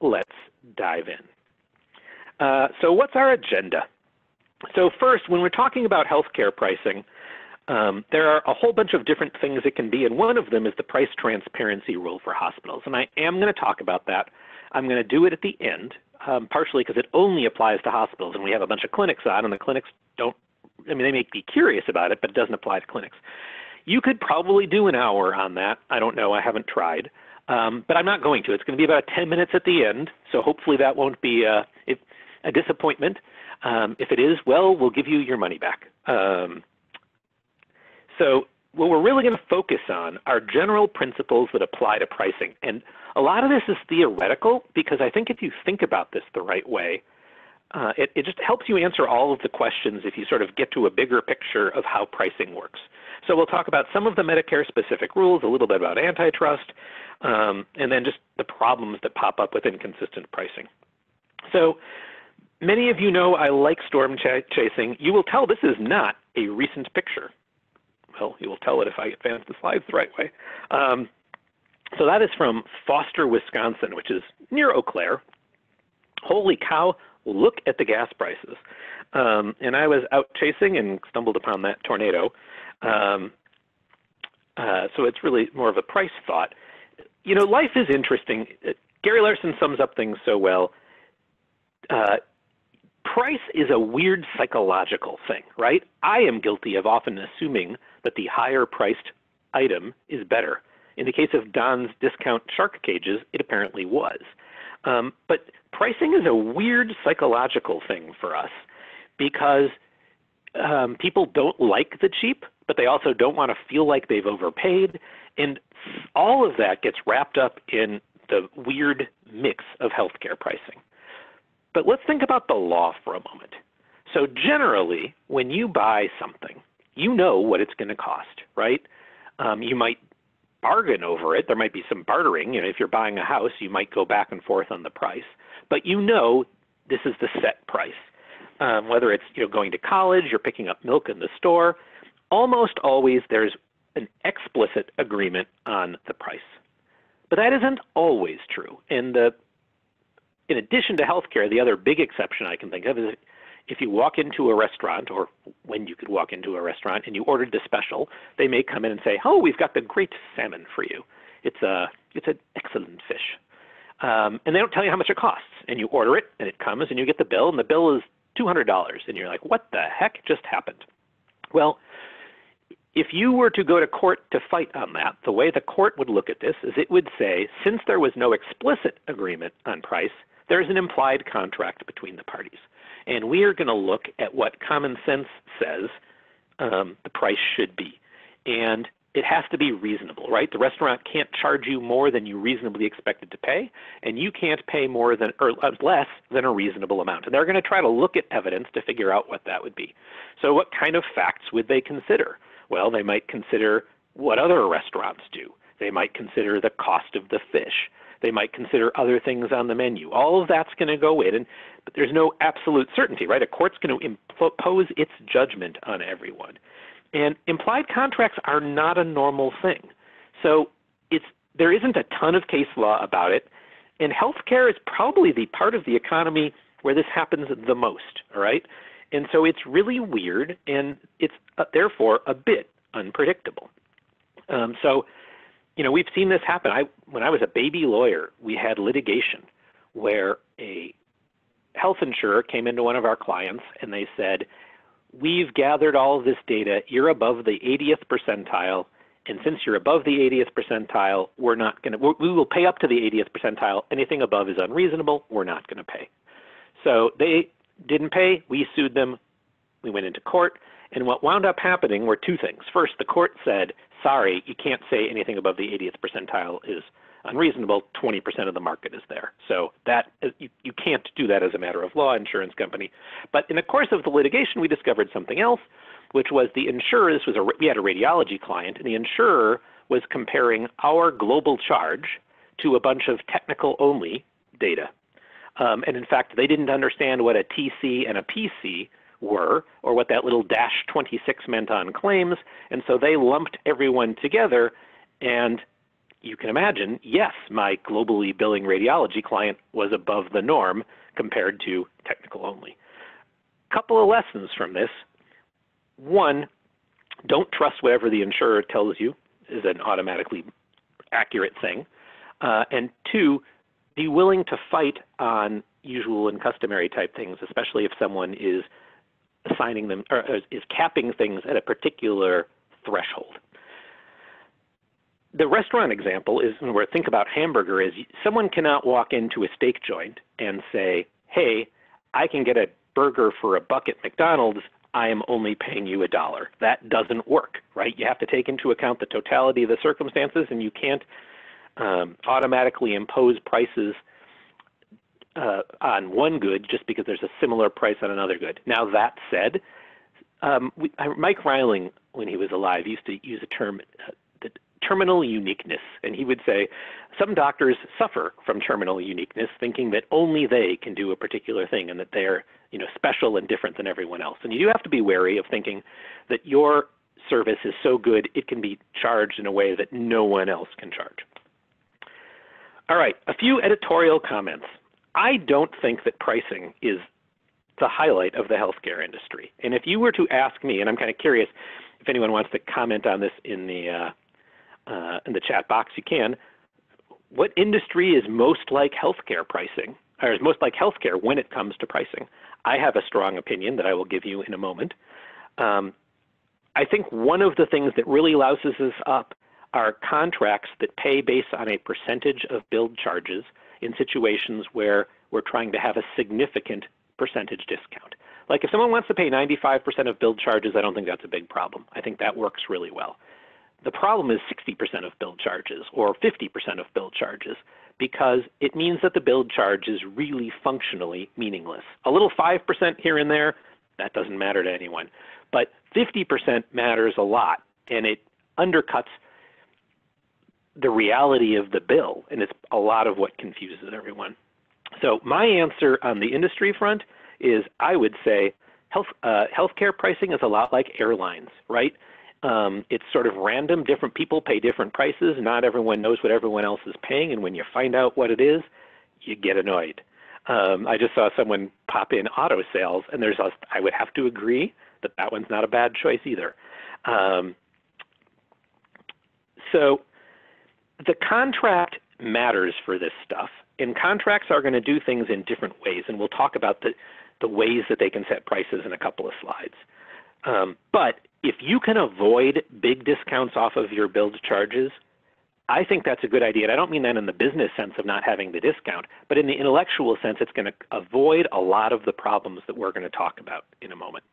let's dive in. Uh, so, what's our agenda? So, first, when we're talking about healthcare pricing, um, there are a whole bunch of different things it can be, and one of them is the price transparency rule for hospitals. And I am going to talk about that. I'm going to do it at the end, um, partially because it only applies to hospitals, and we have a bunch of clinics on, and the clinics don't, I mean, they may be curious about it, but it doesn't apply to clinics. You could probably do an hour on that. I don't know. I haven't tried. Um, but I'm not going to. It's going to be about 10 minutes at the end, so hopefully that won't be uh, a disappointment. Um, if it is, well, we'll give you your money back. Um, so what we're really going to focus on are general principles that apply to pricing. And a lot of this is theoretical because I think if you think about this the right way, uh, it, it just helps you answer all of the questions if you sort of get to a bigger picture of how pricing works. So we'll talk about some of the Medicare specific rules, a little bit about antitrust, um, and then just the problems that pop up with inconsistent pricing. So many of you know I like storm ch chasing. You will tell this is not a recent picture. Well, you will tell it if I advance the slides the right way. Um, so that is from Foster, Wisconsin, which is near Eau Claire. Holy cow, look at the gas prices. Um, and I was out chasing and stumbled upon that tornado. Um, uh, so it's really more of a price thought. You know, life is interesting. Gary Larson sums up things so well. Uh, price is a weird psychological thing, right? I am guilty of often assuming that the higher priced item is better. In the case of Don's discount shark cages, it apparently was. Um, but pricing is a weird psychological thing for us because um, people don't like the cheap, but they also don't want to feel like they've overpaid. And all of that gets wrapped up in the weird mix of healthcare pricing. But let's think about the law for a moment. So, generally, when you buy something, you know what it's going to cost, right? Um, you might bargain over it. There might be some bartering. You know, if you're buying a house, you might go back and forth on the price, but you know this is the set price. Um, whether it's you know going to college, you're picking up milk in the store, almost always there's an explicit agreement on the price. But that isn't always true. And the, in addition to healthcare, the other big exception I can think of is if you walk into a restaurant, or when you could walk into a restaurant and you ordered the special, they may come in and say, "Oh, we've got the great salmon for you. It's a it's an excellent fish," um, and they don't tell you how much it costs. And you order it, and it comes, and you get the bill, and the bill is two hundred dollars, and you're like, "What the heck just happened?" Well, if you were to go to court to fight on that, the way the court would look at this is it would say, since there was no explicit agreement on price, there's an implied contract between the parties. And we are going to look at what common sense says um, the price should be. And it has to be reasonable, right? The restaurant can't charge you more than you reasonably expected to pay, and you can't pay more than or less than a reasonable amount. And they're going to try to look at evidence to figure out what that would be. So, what kind of facts would they consider? Well, they might consider what other restaurants do. They might consider the cost of the fish. They might consider other things on the menu. All of that's going to go in, and but there's no absolute certainty, right? A court's going to impose its judgment on everyone. And implied contracts are not a normal thing. So it's there isn't a ton of case law about it, and healthcare is probably the part of the economy where this happens the most. All right, and so it's really weird, and it's uh, therefore a bit unpredictable. Um, so you know, we've seen this happen. I, when I was a baby lawyer, we had litigation where a health insurer came into one of our clients and they said, We've gathered all of this data. You're above the 80th percentile. And since you're above the 80th percentile, we're not going to, we will pay up to the 80th percentile. Anything above is unreasonable. We're not going to pay. So they didn't pay. We sued them. We went into court. And what wound up happening were two things. First, the court said, sorry, you can't say anything above the 80th percentile is unreasonable. 20% of the market is there. So that you, you can't do that as a matter of law, insurance company. But in the course of the litigation, we discovered something else, which was the insurer, this was a, we had a radiology client, and the insurer was comparing our global charge to a bunch of technical only data. Um, and in fact, they didn't understand what a TC and a PC were or what that little dash 26 meant on claims. And so they lumped everyone together and you can imagine, yes, my globally billing radiology client was above the norm compared to technical only. Couple of lessons from this. One, don't trust whatever the insurer tells you is an automatically accurate thing. Uh, and two, be willing to fight on usual and customary type things, especially if someone is assigning them or is capping things at a particular threshold. The restaurant example is where think about hamburger is someone cannot walk into a steak joint and say, "Hey, I can get a burger for a buck at McDonald's. I am only paying you a dollar." That doesn't work, right? You have to take into account the totality of the circumstances, and you can't um, automatically impose prices uh, on one good just because there's a similar price on another good. Now that said, um, we, Mike Reiling, when he was alive, used to use a term, uh, the terminal uniqueness, and he would say some doctors suffer from terminal uniqueness, thinking that only they can do a particular thing and that they're you know special and different than everyone else. And you do have to be wary of thinking that your service is so good it can be charged in a way that no one else can charge. All right, a few editorial comments. I don't think that pricing is the highlight of the healthcare industry. And if you were to ask me, and I'm kind of curious if anyone wants to comment on this in the uh, uh, in the chat box, you can. What industry is most like healthcare pricing, or is most like healthcare when it comes to pricing? I have a strong opinion that I will give you in a moment. Um, I think one of the things that really louses us up are contracts that pay based on a percentage of billed charges in situations where we're trying to have a significant percentage discount. Like if someone wants to pay 95% of billed charges, I don't think that's a big problem. I think that works really well. The problem is 60% of billed charges or 50% of billed charges because it means that the billed charge is really functionally meaningless. A little 5% here and there, that doesn't matter to anyone. But 50% matters a lot and it undercuts the reality of the bill, and it's a lot of what confuses everyone. So my answer on the industry front is I would say health uh, healthcare pricing is a lot like airlines, right? Um, it's sort of random. Different people pay different prices. Not everyone knows what everyone else is paying, and when you find out what it is, you get annoyed. Um, I just saw someone pop in auto sales, and there's a, I would have to agree that that one's not a bad choice either. Um, so the contract matters for this stuff, and contracts are going to do things in different ways, and we'll talk about the, the ways that they can set prices in a couple of slides. Um, but if you can avoid big discounts off of your billed charges, I think that's a good idea. And I don't mean that in the business sense of not having the discount, but in the intellectual sense, it's going to avoid a lot of the problems that we're going to talk about in a moment.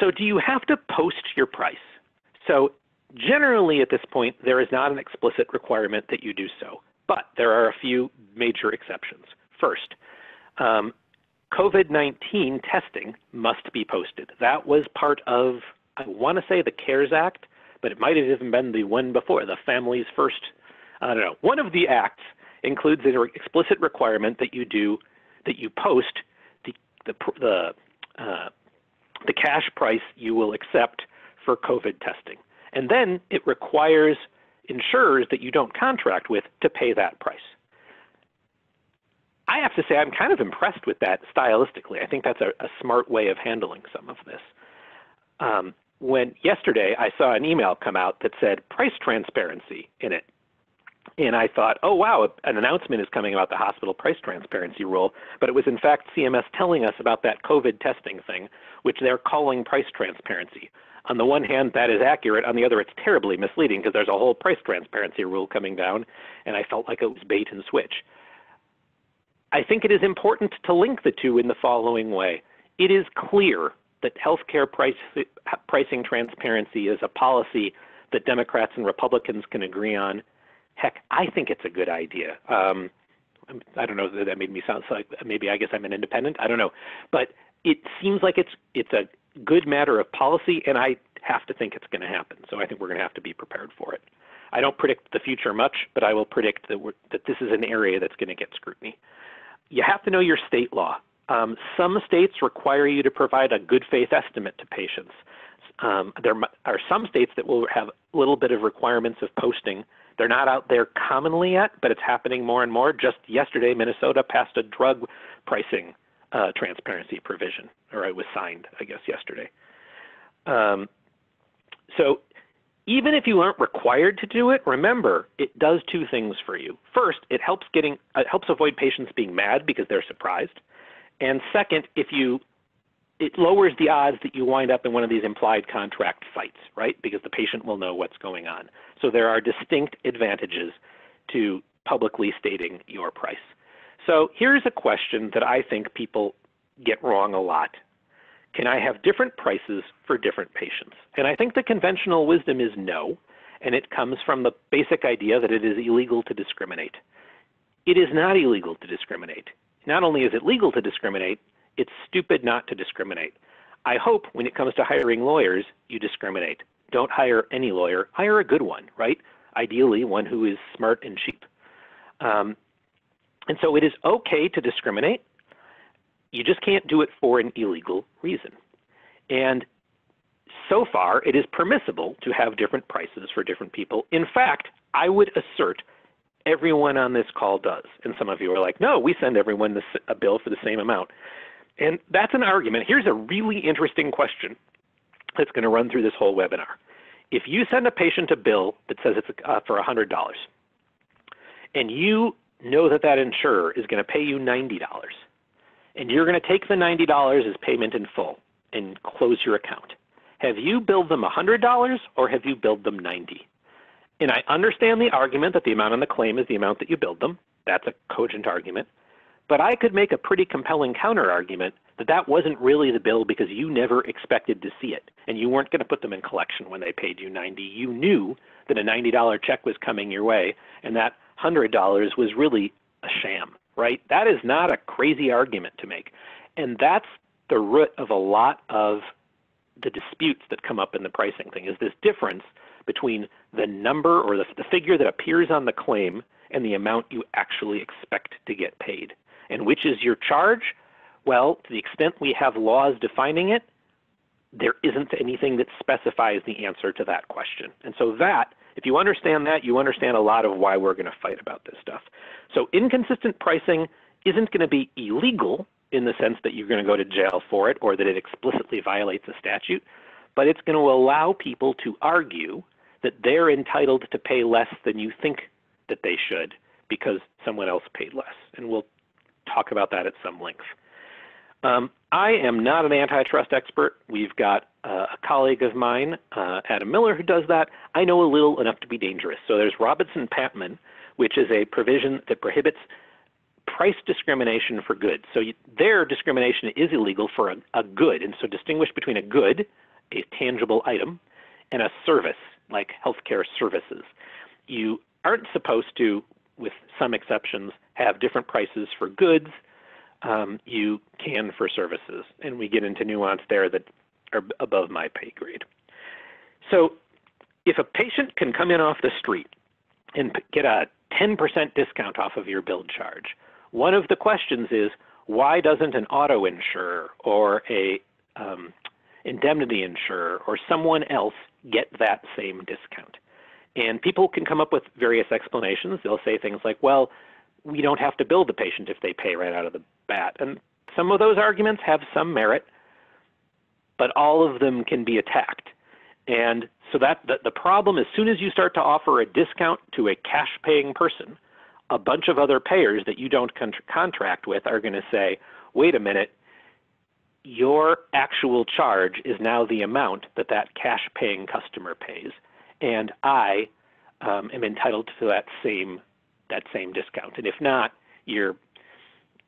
So do you have to post your price? So Generally, at this point, there is not an explicit requirement that you do so, but there are a few major exceptions. First, um, COVID 19 testing must be posted. That was part of, I want to say, the CARES Act, but it might have even been the one before, the Families First. I don't know. One of the acts includes an explicit requirement that you do, that you post the, the, the, uh, the cash price you will accept for COVID testing. And then it requires insurers that you don't contract with to pay that price. I have to say I'm kind of impressed with that stylistically. I think that's a, a smart way of handling some of this. Um, when yesterday I saw an email come out that said price transparency in it. And I thought, oh, wow, an announcement is coming about the hospital price transparency rule. But it was, in fact, CMS telling us about that COVID testing thing, which they're calling price transparency on the one hand, that is accurate. On the other, it's terribly misleading because there's a whole price transparency rule coming down, and I felt like it was bait and switch. I think it is important to link the two in the following way. It is clear that healthcare price, pricing transparency is a policy that Democrats and Republicans can agree on. Heck, I think it's a good idea. Um, I don't know that that made me sound like maybe I guess I'm an independent. I don't know, but it seems like it's it's a good matter of policy, and I have to think it's going to happen. So I think we're going to have to be prepared for it. I don't predict the future much, but I will predict that, that this is an area that's going to get scrutiny. You have to know your state law. Um, some states require you to provide a good faith estimate to patients. Um, there are some states that will have a little bit of requirements of posting They're not out there commonly yet, but it's happening more and more. Just yesterday, Minnesota passed a drug pricing uh, transparency provision, or it was signed, I guess, yesterday. Um, so even if you aren't required to do it, remember it does two things for you. First, it helps getting it helps avoid patients being mad because they're surprised, and second, if you it lowers the odds that you wind up in one of these implied contract fights, right? Because the patient will know what's going on. So there are distinct advantages to publicly stating your price. So here's a question that I think people get wrong a lot. Can I have different prices for different patients? And I think the conventional wisdom is no, and it comes from the basic idea that it is illegal to discriminate. It is not illegal to discriminate. Not only is it legal to discriminate, it's stupid not to discriminate. I hope when it comes to hiring lawyers, you discriminate. Don't hire any lawyer, hire a good one, right? Ideally, one who is smart and cheap. Um, and so it is okay to discriminate. You just can't do it for an illegal reason. And so far, it is permissible to have different prices for different people. In fact, I would assert everyone on this call does. And some of you are like, no, we send everyone this, a bill for the same amount. And that's an argument. Here's a really interesting question that's going to run through this whole webinar. If you send a patient a bill that says it's uh, for $100, and you know that that insurer is going to pay you $90, and you're going to take the $90 as payment in full and close your account, have you billed them $100 or have you billed them 90? And I understand the argument that the amount on the claim is the amount that you billed them. That's a cogent argument. But I could make a pretty compelling counter argument that that wasn't really the bill because you never expected to see it and you weren't going to put them in collection when they paid you 90. You knew that a $90 check was coming your way and that $100 was really a sham, right? That is not a crazy argument to make. And that's the root of a lot of the disputes that come up in the pricing thing is this difference between the number or the, the figure that appears on the claim and the amount you actually expect to get paid. And which is your charge? Well, to the extent we have laws defining it, there isn't anything that specifies the answer to that question. And so that, if you understand that, you understand a lot of why we're going to fight about this stuff. So inconsistent pricing isn't going to be illegal in the sense that you're going to go to jail for it or that it explicitly violates a statute, but it's going to allow people to argue that they're entitled to pay less than you think that they should because someone else paid less. And we'll talk about that at some length. Um, I am not an antitrust expert. We've got uh, a colleague of mine, uh, Adam Miller, who does that. I know a little enough to be dangerous. So there's Robinson-Patman, which is a provision that prohibits price discrimination for goods. So you, their discrimination is illegal for a, a good, and so distinguish between a good, a tangible item, and a service, like healthcare services. You aren't supposed to, with some exceptions, have different prices for goods. Um, you can for services, and we get into nuance there that are above my pay grade. So if a patient can come in off the street and get a 10% discount off of your bill charge, one of the questions is, why doesn't an auto insurer or a um, indemnity insurer or someone else get that same discount? And people can come up with various explanations. They'll say things like, well, we don't have to bill the patient if they pay right out of the bat. And some of those arguments have some merit, but all of them can be attacked. And so that the, the problem, as soon as you start to offer a discount to a cash paying person, a bunch of other payers that you don't con contract with are going to say, wait a minute, your actual charge is now the amount that that cash paying customer pays. And I um, am entitled to that same that same discount. And if not, you're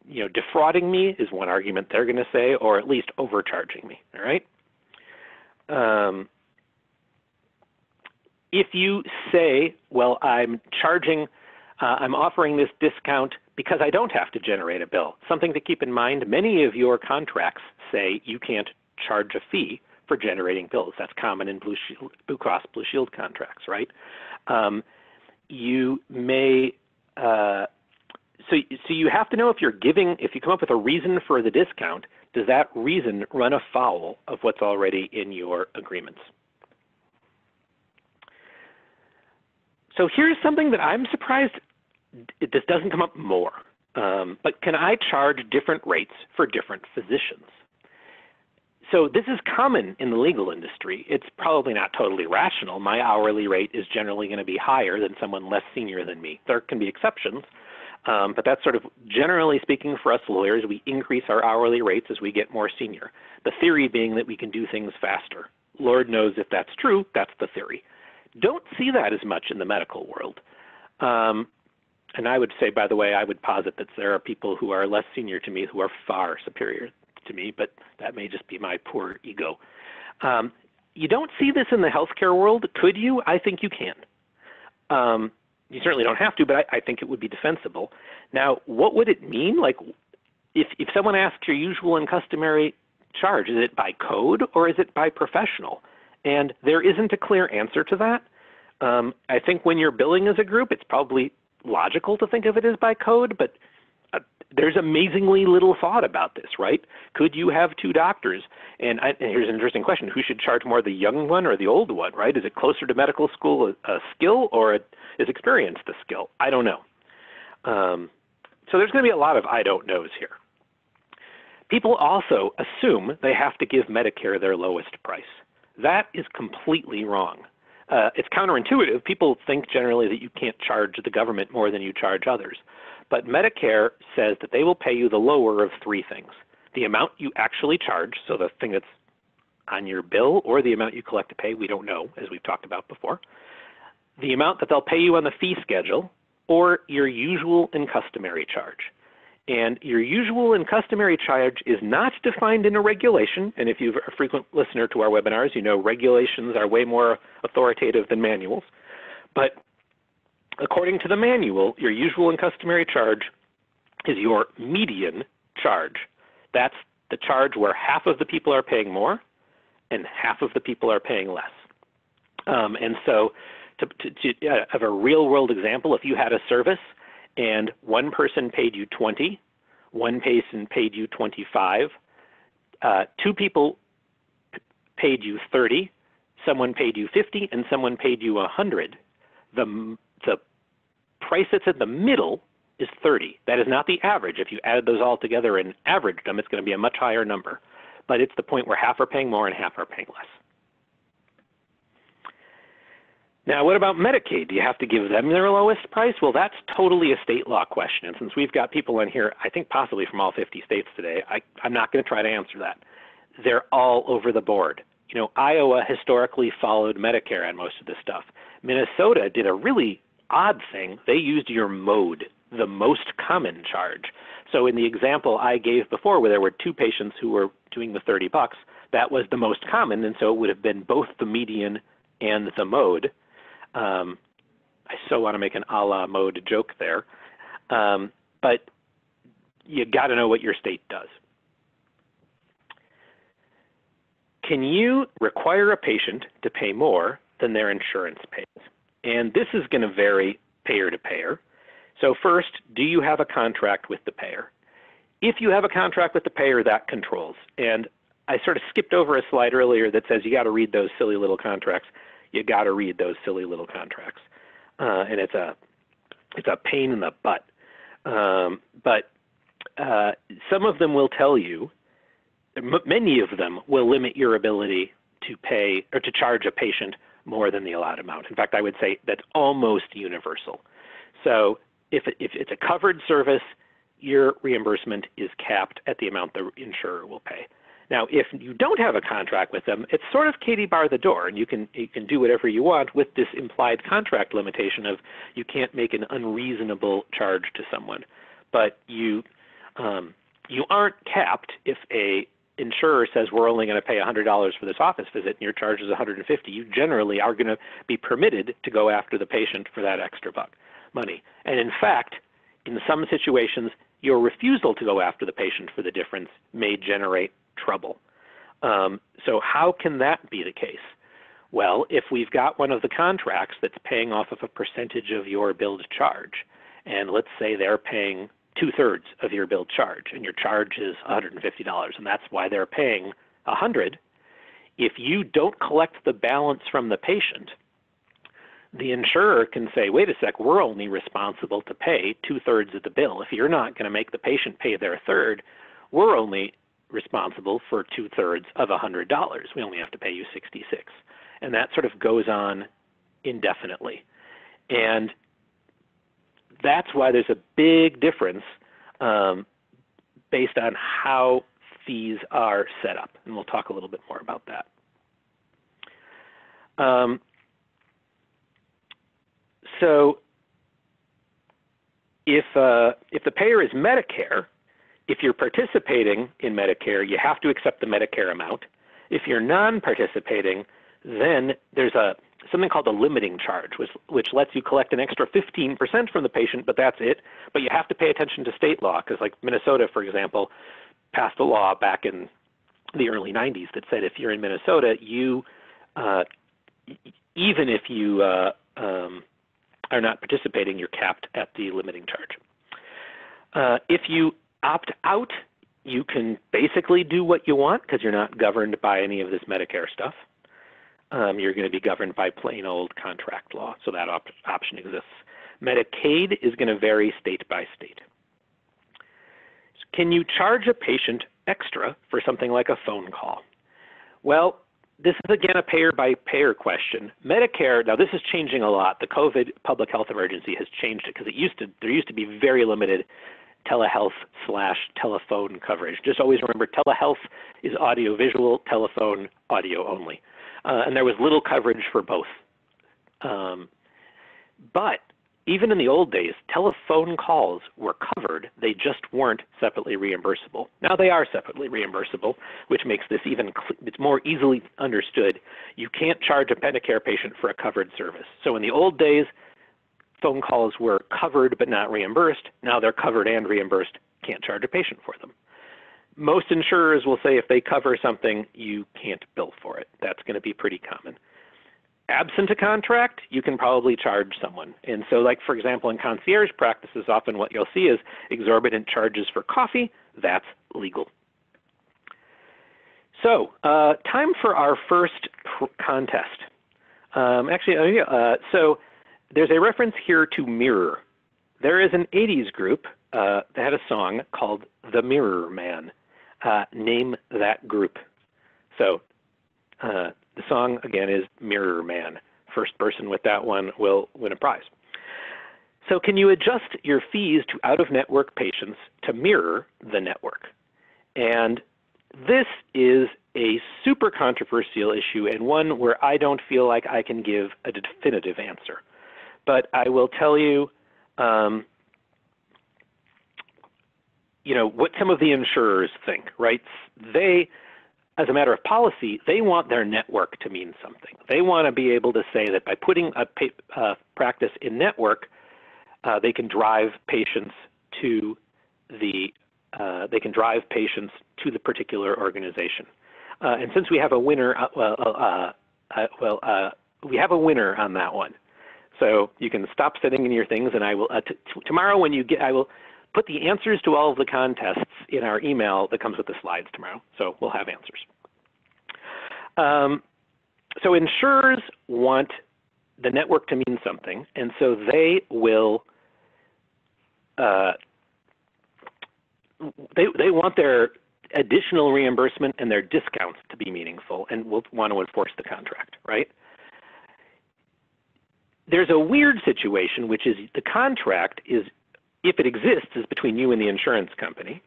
you know defrauding me is one argument they're going to say, or at least overcharging me. All right. Um, if you say, well, I'm charging, uh, I'm offering this discount because I don't have to generate a bill. Something to keep in mind, many of your contracts say you can't charge a fee for generating bills. That's common in Blue, Shield, Blue Cross Blue Shield contracts, right? Um, you may uh, so, so you have to know if you're giving, if you come up with a reason for the discount, does that reason run afoul of what's already in your agreements? so here's something that I'm surprised this doesn't come up more. Um, but can I charge different rates for different physicians? So this is common in the legal industry. It's probably not totally rational. My hourly rate is generally going to be higher than someone less senior than me. There can be exceptions, um, but that's sort of generally speaking for us lawyers, we increase our hourly rates as we get more senior. The theory being that we can do things faster. Lord knows if that's true, that's the theory. Don't see that as much in the medical world. Um, and I would say, by the way, I would posit that there are people who are less senior to me who are far superior to me, but that may just be my poor ego. Um, you don't see this in the healthcare world. Could you? I think you can. Um, you certainly don't have to, but I, I think it would be defensible. Now, what would it mean? Like, if if someone asks your usual and customary charge, is it by code or is it by professional? And there isn't a clear answer to that. Um, I think when you're billing as a group, it's probably logical to think of it as by code, but there's amazingly little thought about this, right? Could you have two doctors? And, I, and, here's an interesting question: Who should charge more, the young one or the old one? Right? Is it closer to medical school a, a skill, or a, is experience the skill? I don't know. Um, so there's going to be a lot of I don't knows here. People also assume they have to give Medicare their lowest price. That is completely wrong uh, it's counterintuitive. People think generally that you can't charge the government more than you charge others. But Medicare says that they will pay you the lower of three things the amount you actually charge, so the thing that's on your bill, or the amount you collect to pay, we don't know, as we've talked about before, the amount that they'll pay you on the fee schedule, or your usual and customary charge. And your usual and customary charge is not defined in a regulation. And if you're a frequent listener to our webinars, you know regulations are way more authoritative than manuals. But according to the manual, your usual and customary charge is your median charge. That's the charge where half of the people are paying more and half of the people are paying less. Um, and so, to, to, to uh, have a real world example, if you had a service and one person paid you 20, one person paid you 25, uh, two people paid you 30, someone paid you 50, and someone paid you 100, the, the price that's in the middle is 30. That is not the average. If you added those all together and averaged them, it's going to be a much higher number. But it's the point where half are paying more and half are paying less. Now, what about Medicaid? Do you have to give them their lowest price? Well, that's totally a state law question. And since we've got people in here, I think possibly from all 50 states today, I, I'm not going to try to answer that. They're all over the board. You know, Iowa historically followed Medicare on most of this stuff. Minnesota did a really odd thing. They used your mode, the most common charge. So in the example I gave before, where there were two patients who were doing the 30 bucks, that was the most common, and so it would have been both the median and the mode. Um, I so want to make an a la mode joke there, um, but you got to know what your state does. Can you require a patient to pay more than their insurance pays? And this is going to vary payer to payer. So first, do you have a contract with the payer? If you have a contract with the payer, that controls. And I sort of skipped over a slide earlier that says you got to read those silly little contracts you got to read those silly little contracts, uh, and it's a it's a pain in the butt. Um, but uh, some of them will tell you, many of them will limit your ability to pay or to charge a patient more than the allowed amount. In fact, I would say that's almost universal. So if, if it's a covered service, your reimbursement is capped at the amount the insurer will pay. Now, if you don't have a contract with them, it's sort of Katie bar the door, and you can you can do whatever you want with this implied contract limitation of you can't make an unreasonable charge to someone, but you um, you aren't capped if a insurer says we're only going to pay $100 for this office visit and your charge is 150. you generally are going to be permitted to go after the patient for that extra buck money and in fact in some situations your refusal to go after the patient for the difference may generate trouble. Um, so how can that be the case? Well, if we've got one of the contracts that's paying off of a percentage of your billed charge, and let's say they're paying two thirds of your billed charge, and your charge is $150, and that's why they're paying 100. If you don't collect the balance from the patient, the insurer can say, wait a sec, we're only responsible to pay two thirds of the bill. If you're not going to make the patient pay their third, we're only responsible for two thirds of $100. We only have to pay you 66. And that sort of goes on indefinitely. And that's why there's a big difference um, based on how fees are set up. And we'll talk a little bit more about that. Um, so if, uh, if the payer is Medicare, if you're participating in Medicare, you have to accept the Medicare amount. If you're non-participating, then there's a something called a limiting charge, which, which lets you collect an extra 15% from the patient, but that's it. But you have to pay attention to state law, because like Minnesota, for example, passed a law back in the early 90s that said if you're in Minnesota, you, uh, even if you uh, um, are not participating, you're capped at the limiting charge. Uh, if you opt out, you can basically do what you want because you're not governed by any of this Medicare stuff. Um, you're going to be governed by plain old contract law, so that op option exists. Medicaid is going to vary state by state. Can you charge a patient extra for something like a phone call? Well, this is again a payer by payer question. Medicare, now this is changing a lot. The COVID public health emergency has changed it because it used to there used to be very limited telehealth slash telephone coverage. Just always remember telehealth is audio visual, telephone audio only. Uh, and there was little coverage for both. Um, but even in the old days, telephone calls were covered. They just weren't separately reimbursable. Now they are separately reimbursable, which makes this even it's more easily understood. You can't charge a Medicare patient for a covered service. So in the old days, phone calls were covered but not reimbursed. Now they're covered and reimbursed. Can't charge a patient for them. Most insurers will say if they cover something, you can't bill for it. That's going to be pretty common. Absent a contract, you can probably charge someone. And so, like for example, in concierge practices, often what you'll see is exorbitant charges for coffee. That's legal. So, uh, time for our first contest. Um, actually, uh, so there's a reference here to Mirror. There is an 80s group uh, that had a song called The Mirror Man. Uh, name that group. So uh, the song, again, is Mirror Man. First person with that one will win a prize. So can you adjust your fees to out-of-network patients to mirror the network? And this is a super controversial issue and one where I don't feel like I can give a definitive answer but I will tell you, um, you know, what some of the insurers think, right? They, as a matter of policy, they want their network to mean something. They want to be able to say that by putting a uh, practice in network, uh, they can drive patients to the uh, they can drive patients to the particular organization. Uh, and since we have a winner, uh, well, uh, well we have a winner on that one. So you can stop sitting in your things, and I will uh, tomorrow when you get I will put the answers to all of the contests in our email that comes with the slides tomorrow. So we'll have answers. Um, so insurers want the network to mean something, and so they will uh, they they want their additional reimbursement and their discounts to be meaningful, and will want to enforce the contract, right? there's a weird situation, which is the contract is, if it exists, is between you and the insurance company.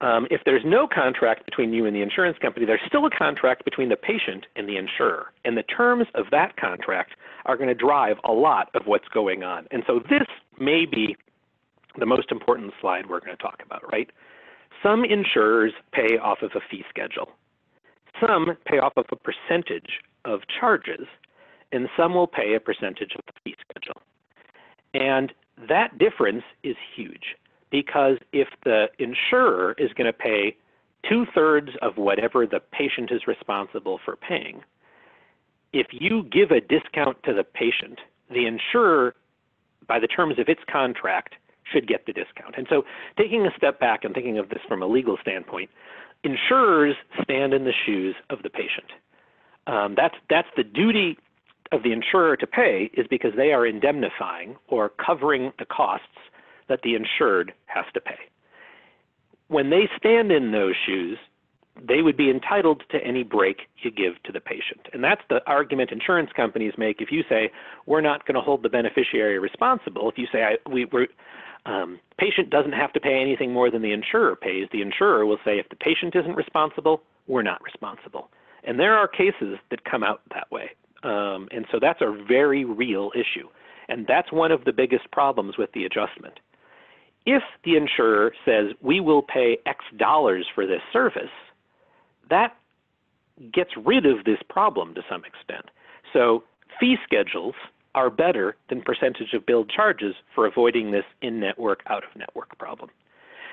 Um, if there's no contract between you and the insurance company, there's still a contract between the patient and the insurer. And the terms of that contract are going to drive a lot of what's going on. And so this may be the most important slide we're going to talk about, right? Some insurers pay off of a fee schedule. Some pay off of a percentage of charges and some will pay a percentage of the fee schedule. And that difference is huge because if the insurer is going to pay two thirds of whatever the patient is responsible for paying, if you give a discount to the patient, the insurer, by the terms of its contract, should get the discount. And so taking a step back and thinking of this from a legal standpoint, insurers stand in the shoes of the patient. Um, that's, that's the duty of the insurer to pay is because they are indemnifying or covering the costs that the insured has to pay. When they stand in those shoes, they would be entitled to any break you give to the patient. And that's the argument insurance companies make. If you say, we're not going to hold the beneficiary responsible, if you say, I, we, we're, um, patient doesn't have to pay anything more than the insurer pays, the insurer will say, if the patient isn't responsible, we're not responsible. And there are cases that come out that way. Um, and so that's a very real issue. And that's one of the biggest problems with the adjustment. If the insurer says, we will pay X dollars for this service, that gets rid of this problem to some extent. So fee schedules are better than percentage of billed charges for avoiding this in-network, out-of-network problem.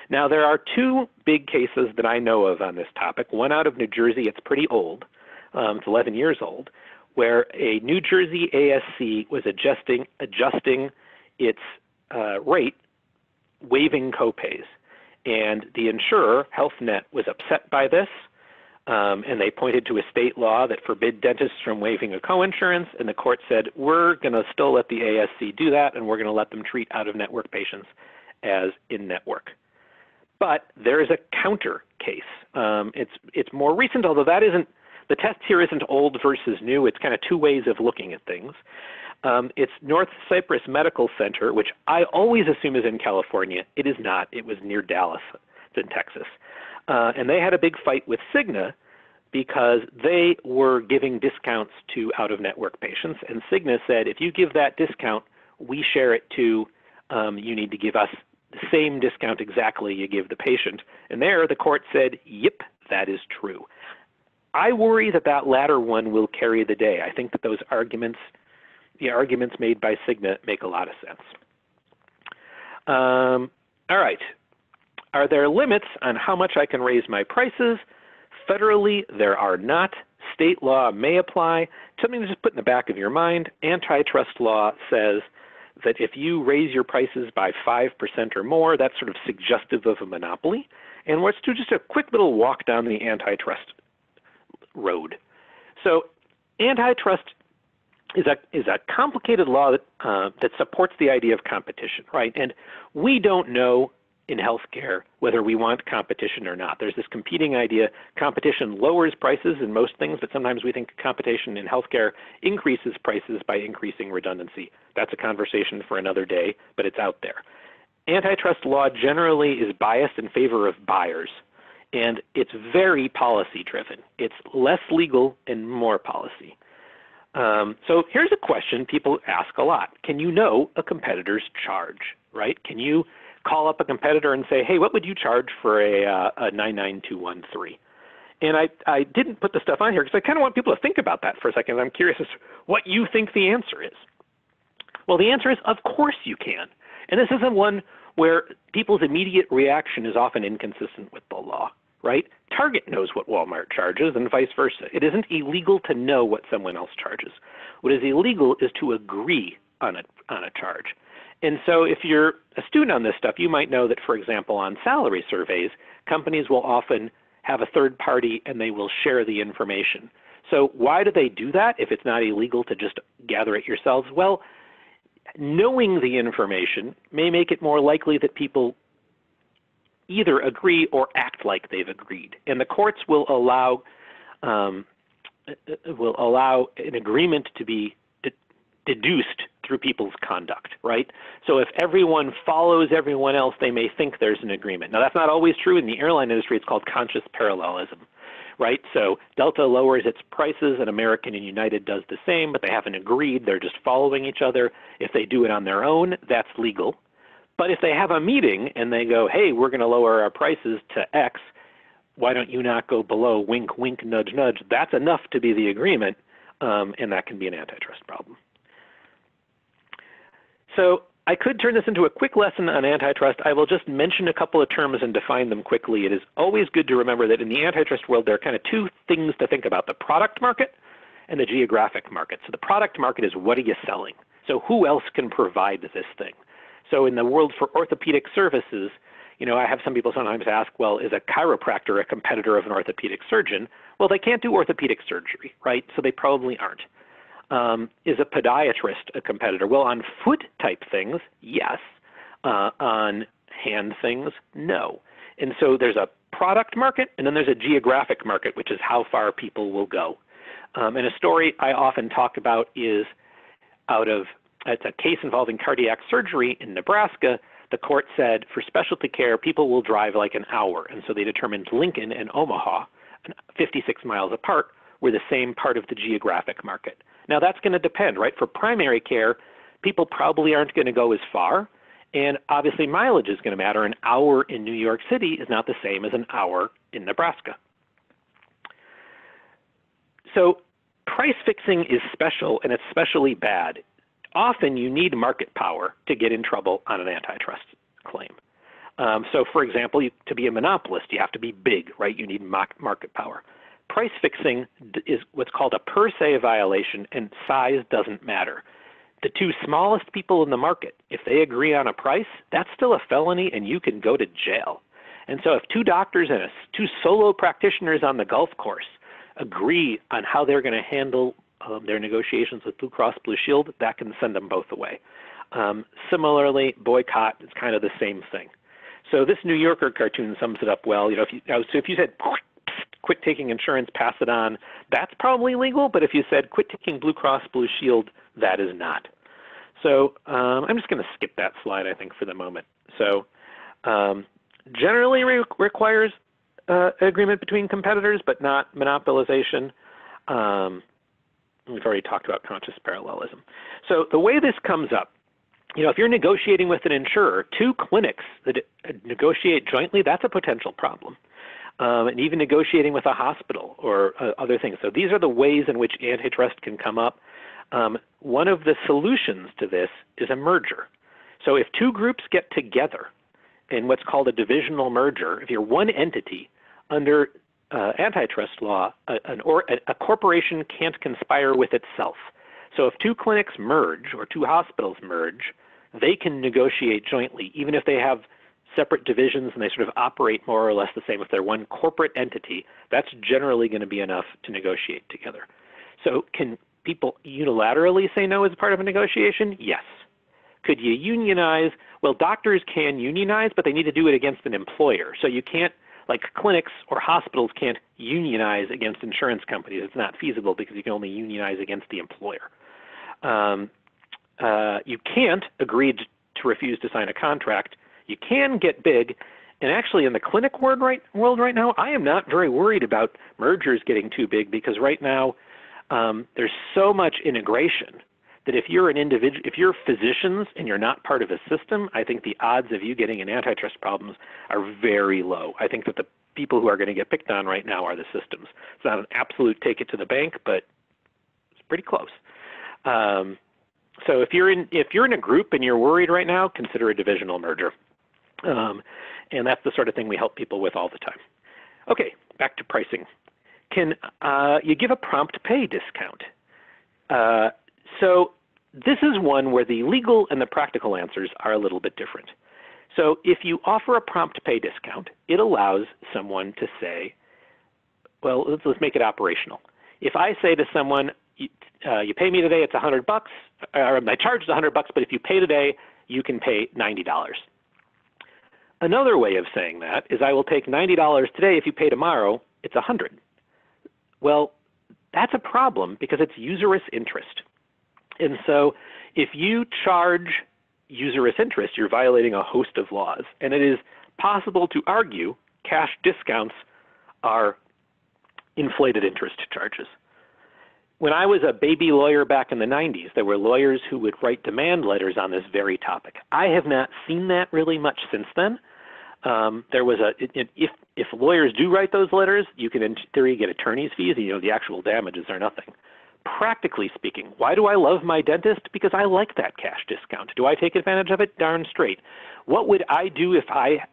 Now, there are two big cases that I know of on this topic. One out of New Jersey, it's pretty old, um, it's 11 years old, where a New Jersey ASC was adjusting, adjusting its uh, rate, waiving copays. And the insurer, HealthNet, was upset by this um, and they pointed to a state law that forbid dentists from waiving a coinsurance, and the court said, we're going to still let the ASC do that, and we're going to let them treat out-of-network patients as in-network. But there is a counter case. Um, it's, it's more recent, although that isn't, the test here isn't old versus new. It's kind of two ways of looking at things. Um, it's North Cypress Medical Center, which I always assume is in California. It is not. It was near Dallas. It's in Texas. Uh, and they had a big fight with Cigna because they were giving discounts to out of network patients. And Cigna said, if you give that discount, we share it too. Um, you need to give us the same discount exactly you give the patient. And there the court said, yep, that is true. I worry that that latter one will carry the day. I think that those arguments, the arguments made by Cigna, make a lot of sense. Um, all right, are there limits on how much I can raise my prices? Federally, there are not. State law may apply. Something to just put in the back of your mind. Antitrust law says that if you raise your prices by 5% or more, that's sort of suggestive of a monopoly. And let's do just a quick little walk down the antitrust road. So antitrust is a is a complicated law that uh, that supports the idea of competition, right? And we don't know in healthcare, whether we want competition or not. There's this competing idea. Competition lowers prices in most things, but sometimes we think competition in healthcare increases prices by increasing redundancy. That's a conversation for another day, but it's out there. Antitrust law generally is biased in favor of buyers, and it's very policy driven. It's less legal and more policy. Um, so here's a question people ask a lot. Can you know a competitor's charge, right? Can you call up a competitor and say, hey, what would you charge for a, uh, a 99213? And I, I didn't put the stuff on here because I kind of want people to think about that for a second. I'm curious as what you think the answer is. Well, the answer is, of course you can. And this isn't one where people's immediate reaction is often inconsistent with the law, right? Target knows what Walmart charges and vice versa. It isn't illegal to know what someone else charges. What is illegal is to agree on a, on a charge. And so if you're a student on this stuff, you might know that, for example, on salary surveys, companies will often have a third party and they will share the information. So why do they do that if it's not illegal to just gather it yourselves? Well, knowing the information may make it more likely that people either agree or act like they've agreed. And the courts will allow um, will allow an agreement to be de deduced through people's conduct, right? So if everyone follows everyone else, they may think there's an agreement. Now, that's not always true. In the airline industry, it's called conscious parallelism, right? So Delta lowers its prices, and American and United does the same, but they haven't agreed. They're just following each other. If they do it on their own, that's legal. But if they have a meeting and they go, hey, we're going to lower our prices to X, why don't you not go below, wink, wink, nudge, nudge, that's enough to be the agreement, um, and that can be an antitrust problem. So I could turn this into a quick lesson on antitrust. I will just mention a couple of terms and define them quickly. It is always good to remember that in the antitrust world, there are kind of two things to think about, the product market and the geographic market. So the product market is what are you selling? So who else can provide this thing? So in the world for orthopedic services, you know, I have some people sometimes ask, well, is a chiropractor a competitor of an orthopedic surgeon? Well, they can't do orthopedic surgery, right? So they probably aren't. Um, is a podiatrist a competitor? Well, on foot type things, yes. Uh, on hand things, no. And so there's a product market and then there's a geographic market, which is how far people will go. Um, and a story I often talk about is out of it's a case involving cardiac surgery in Nebraska. The court said for specialty care, people will drive like an hour. And so they determined Lincoln and Omaha, 56 miles apart, were the same part of the geographic market. Now that's going to depend, right? For primary care, people probably aren't going to go as far. And obviously, mileage is going to matter. An hour in New York City is not the same as an hour in Nebraska. So, price fixing is special and it's especially bad. Often you need market power to get in trouble on an antitrust claim. Um, so, for example, you, to be a monopolist, you have to be big, right? You need market power. Price fixing is what's called a per se violation, and size doesn't matter the two smallest people in the market, if they agree on a price, that's still a felony and you can go to jail. And so if two doctors and two solo practitioners on the golf course agree on how they're going to handle um, their negotiations with Blue Cross Blue Shield, that can send them both away. Um, similarly, boycott is kind of the same thing. So this New Yorker cartoon sums it up well. You know, if you, so if you said quit taking insurance, pass it on, that's probably legal. But if you said quit taking Blue Cross Blue Shield, that is not. So um, I'm just going to skip that slide, I think, for the moment. So um, generally re requires uh, agreement between competitors, but not monopolization. Um, we've already talked about conscious parallelism. So the way this comes up, you know, if you're negotiating with an insurer, two clinics that negotiate jointly, that's a potential problem. Um, and even negotiating with a hospital or uh, other things. So these are the ways in which antitrust can come up. Um, one of the solutions to this is a merger. So if two groups get together in what's called a divisional merger, if you're one entity under uh, antitrust law, a, or, a corporation can't conspire with itself. So if two clinics merge or two hospitals merge, they can negotiate jointly, even if they have separate divisions and they sort of operate more or less the same. If they're one corporate entity, that's generally going to be enough to negotiate together. So can people unilaterally say no as part of a negotiation? Yes. Could you unionize? Well, doctors can unionize, but they need to do it against an employer. So you can't, like clinics or hospitals can't unionize against insurance companies. It's not feasible because you can only unionize against the employer. Um, uh, you can't agree to refuse to sign a contract. You can get big. And actually, in the clinic world right, world right now, I am not very worried about mergers getting too big because right now um, there's so much integration that if you're an individual, if you're physicians and you're not part of a system, I think the odds of you getting an antitrust problems are very low. I think that the people who are going to get picked on right now are the systems. It's not an absolute take it to the bank, but it's pretty close. Um, so if you're in if you're in a group and you're worried right now, consider a divisional merger. Um, and that's the sort of thing we help people with all the time. Okay, back to pricing can uh, you give a prompt pay discount? Uh, so this is one where the legal and the practical answers are a little bit different. So if you offer a prompt pay discount, it allows someone to say, well, let's, let's make it operational. If I say to someone, uh, you pay me today, it's 100 bucks, or I charge 100 bucks, but if you pay today, you can pay $90. Another way of saying that is I will take $90 today. If you pay tomorrow, it's 100. Well, that's a problem because it's usurious interest. And so if you charge usurious interest, you're violating a host of laws. And it is possible to argue cash discounts are inflated interest charges. When I was a baby lawyer back in the 90s, there were lawyers who would write demand letters on this very topic. I have not seen that really much since then, um, there was a if if lawyers do write those letters, you can in theory get attorney's fees. And, you know the actual damages are nothing. Practically speaking, why do I love my dentist? Because I like that cash discount. Do I take advantage of it? Darn straight. What would I do if I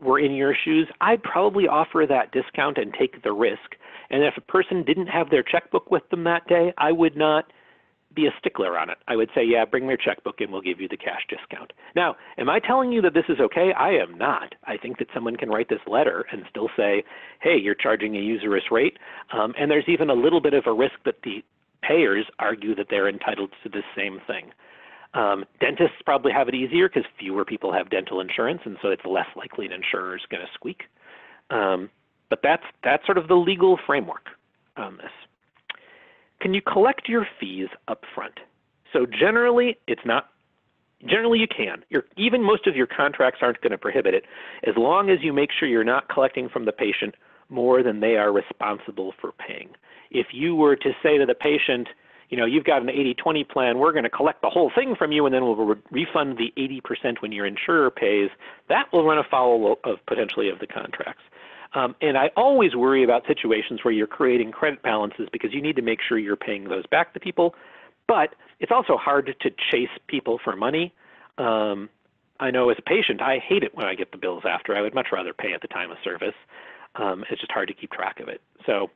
were in your shoes? I'd probably offer that discount and take the risk. And if a person didn't have their checkbook with them that day, I would not be a stickler on it. I would say, yeah, bring your checkbook and we'll give you the cash discount. Now, am I telling you that this is okay? I am not. I think that someone can write this letter and still say, hey, you're charging a usurious rate. Um, and there's even a little bit of a risk that the payers argue that they're entitled to the same thing. Um, dentists probably have it easier because fewer people have dental insurance, and so it's less likely an insurer is going to squeak. Um, but that's that's sort of the legal framework on this. Can you collect your fees up front? So generally, it's not. Generally, you can. You're, even most of your contracts aren't going to prohibit it, as long as you make sure you're not collecting from the patient more than they are responsible for paying. If you were to say to the patient, you know, you've got an 80-20 plan, we're going to collect the whole thing from you and then we'll re refund the 80% when your insurer pays, that will run afoul of potentially of the contracts. Um, and I always worry about situations where you're creating credit balances because you need to make sure you're paying those back to people. But it's also hard to chase people for money. Um, I know as a patient, I hate it when I get the bills after. I would much rather pay at the time of service. Um, it's just hard to keep track of it. So,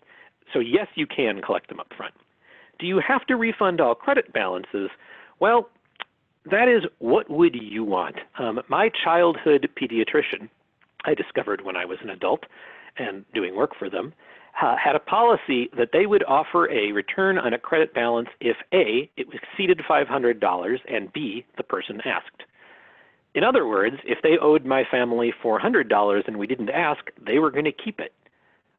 so yes, you can collect them up front. Do you have to refund all credit balances? Well, that is what would you want? Um, my childhood pediatrician, I discovered when I was an adult and doing work for them, uh, had a policy that they would offer a return on a credit balance if A, it exceeded $500, and B, the person asked. In other words, if they owed my family $400 and we didn't ask, they were going to keep it.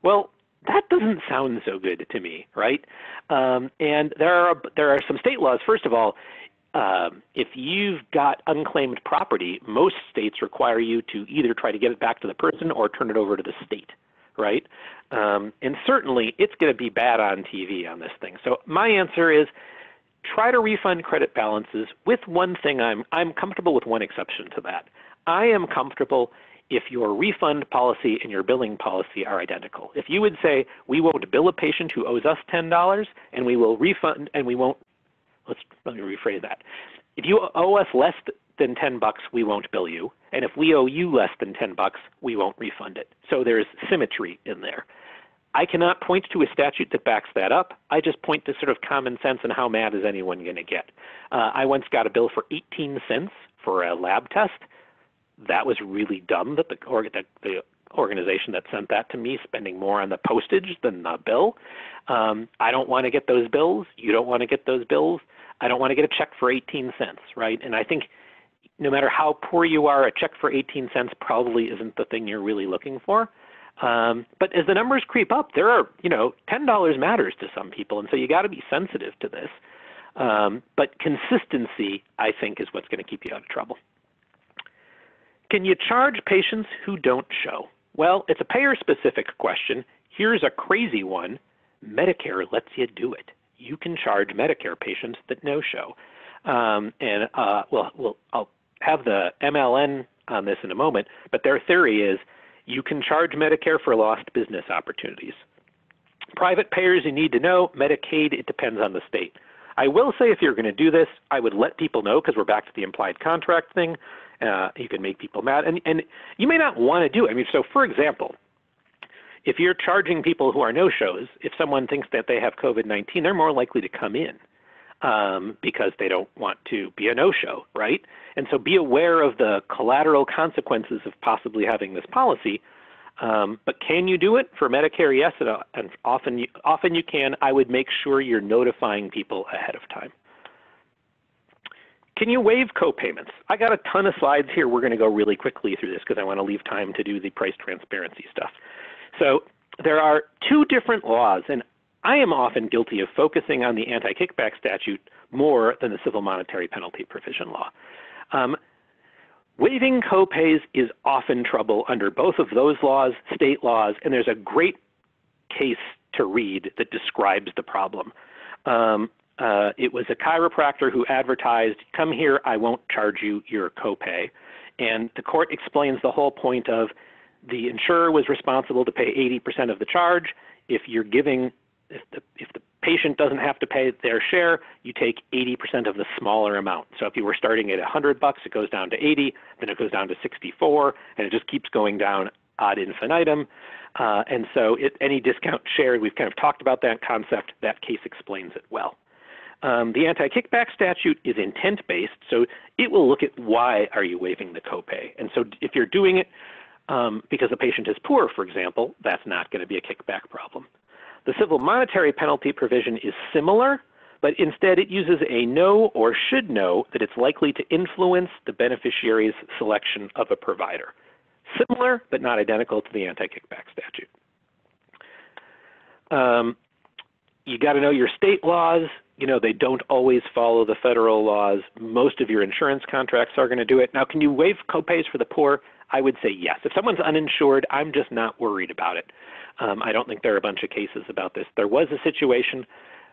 Well, that doesn't sound so good to me, right? Um, and there are there are some state laws. First of all, um, if you've got unclaimed property, most states require you to either try to get it back to the person or turn it over to the state, right? Um, and certainly, it's going to be bad on TV on this thing. So my answer is, try to refund credit balances. With one thing, I'm I'm comfortable with one exception to that. I am comfortable if your refund policy and your billing policy are identical. If you would say, we won't bill a patient who owes us $10 and we will refund and we won't, let's let me rephrase that. If you owe us less than 10 bucks, we won't bill you. And if we owe you less than 10 bucks, we won't refund it. So there's symmetry in there. I cannot point to a statute that backs that up. I just point to sort of common sense and how mad is anyone going to get. Uh, I once got a bill for 18 cents for a lab test that was really dumb that the, or, that the organization that sent that to me spending more on the postage than the bill. Um, I don't want to get those bills. You don't want to get those bills. I don't want to get a check for 18 cents, right? And I think no matter how poor you are, a check for 18 cents probably isn't the thing you're really looking for. Um, but as the numbers creep up, there are, you know, $10 matters to some people. And so you got to be sensitive to this. Um, but consistency, I think, is what's going to keep you out of trouble. Can you charge patients who don't show? Well, it's a payer specific question. Here's a crazy one Medicare lets you do it. You can charge Medicare patients that no show. Um, and uh, well, well, I'll have the MLN on this in a moment, but their theory is you can charge Medicare for lost business opportunities. Private payers, you need to know. Medicaid, it depends on the state. I will say if you're going to do this, I would let people know because we're back to the implied contract thing. Uh, you can make people mad, and and you may not want to do it. I mean, so for example, if you're charging people who are no-shows, if someone thinks that they have COVID-19, they're more likely to come in um, because they don't want to be a no-show, right? And so be aware of the collateral consequences of possibly having this policy. Um, but can you do it for Medicare? Yes, and often you, often you can. I would make sure you're notifying people ahead of time. Can you waive copayments? I got a ton of slides here. We're going to go really quickly through this because I want to leave time to do the price transparency stuff. So there are two different laws, and I am often guilty of focusing on the anti-kickback statute more than the civil monetary penalty provision law. Um, waiving copays is often trouble under both of those laws, state laws, and there's a great case to read that describes the problem. Um, uh, it was a chiropractor who advertised, come here, I won't charge you your copay. And the court explains the whole point of the insurer was responsible to pay 80% of the charge. If you're giving, if the, if the patient doesn't have to pay their share, you take 80% of the smaller amount. So if you were starting at 100 bucks, it goes down to 80, then it goes down to 64, and it just keeps going down ad infinitum. Uh, and so it, any discount shared, we've kind of talked about that concept. That case explains it well. Um, the anti-kickback statute is intent-based, so it will look at why are you waiving the copay. And so if you're doing it um, because the patient is poor, for example, that's not going to be a kickback problem. The civil monetary penalty provision is similar, but instead it uses a know or should know that it's likely to influence the beneficiary's selection of a provider. Similar, but not identical to the anti-kickback statute. Um, you got to know your state laws. You know, they don't always follow the federal laws. Most of your insurance contracts are going to do it. Now, can you waive copays for the poor? I would say yes. If someone's uninsured, I'm just not worried about it. Um, I don't think there are a bunch of cases about this. There was a situation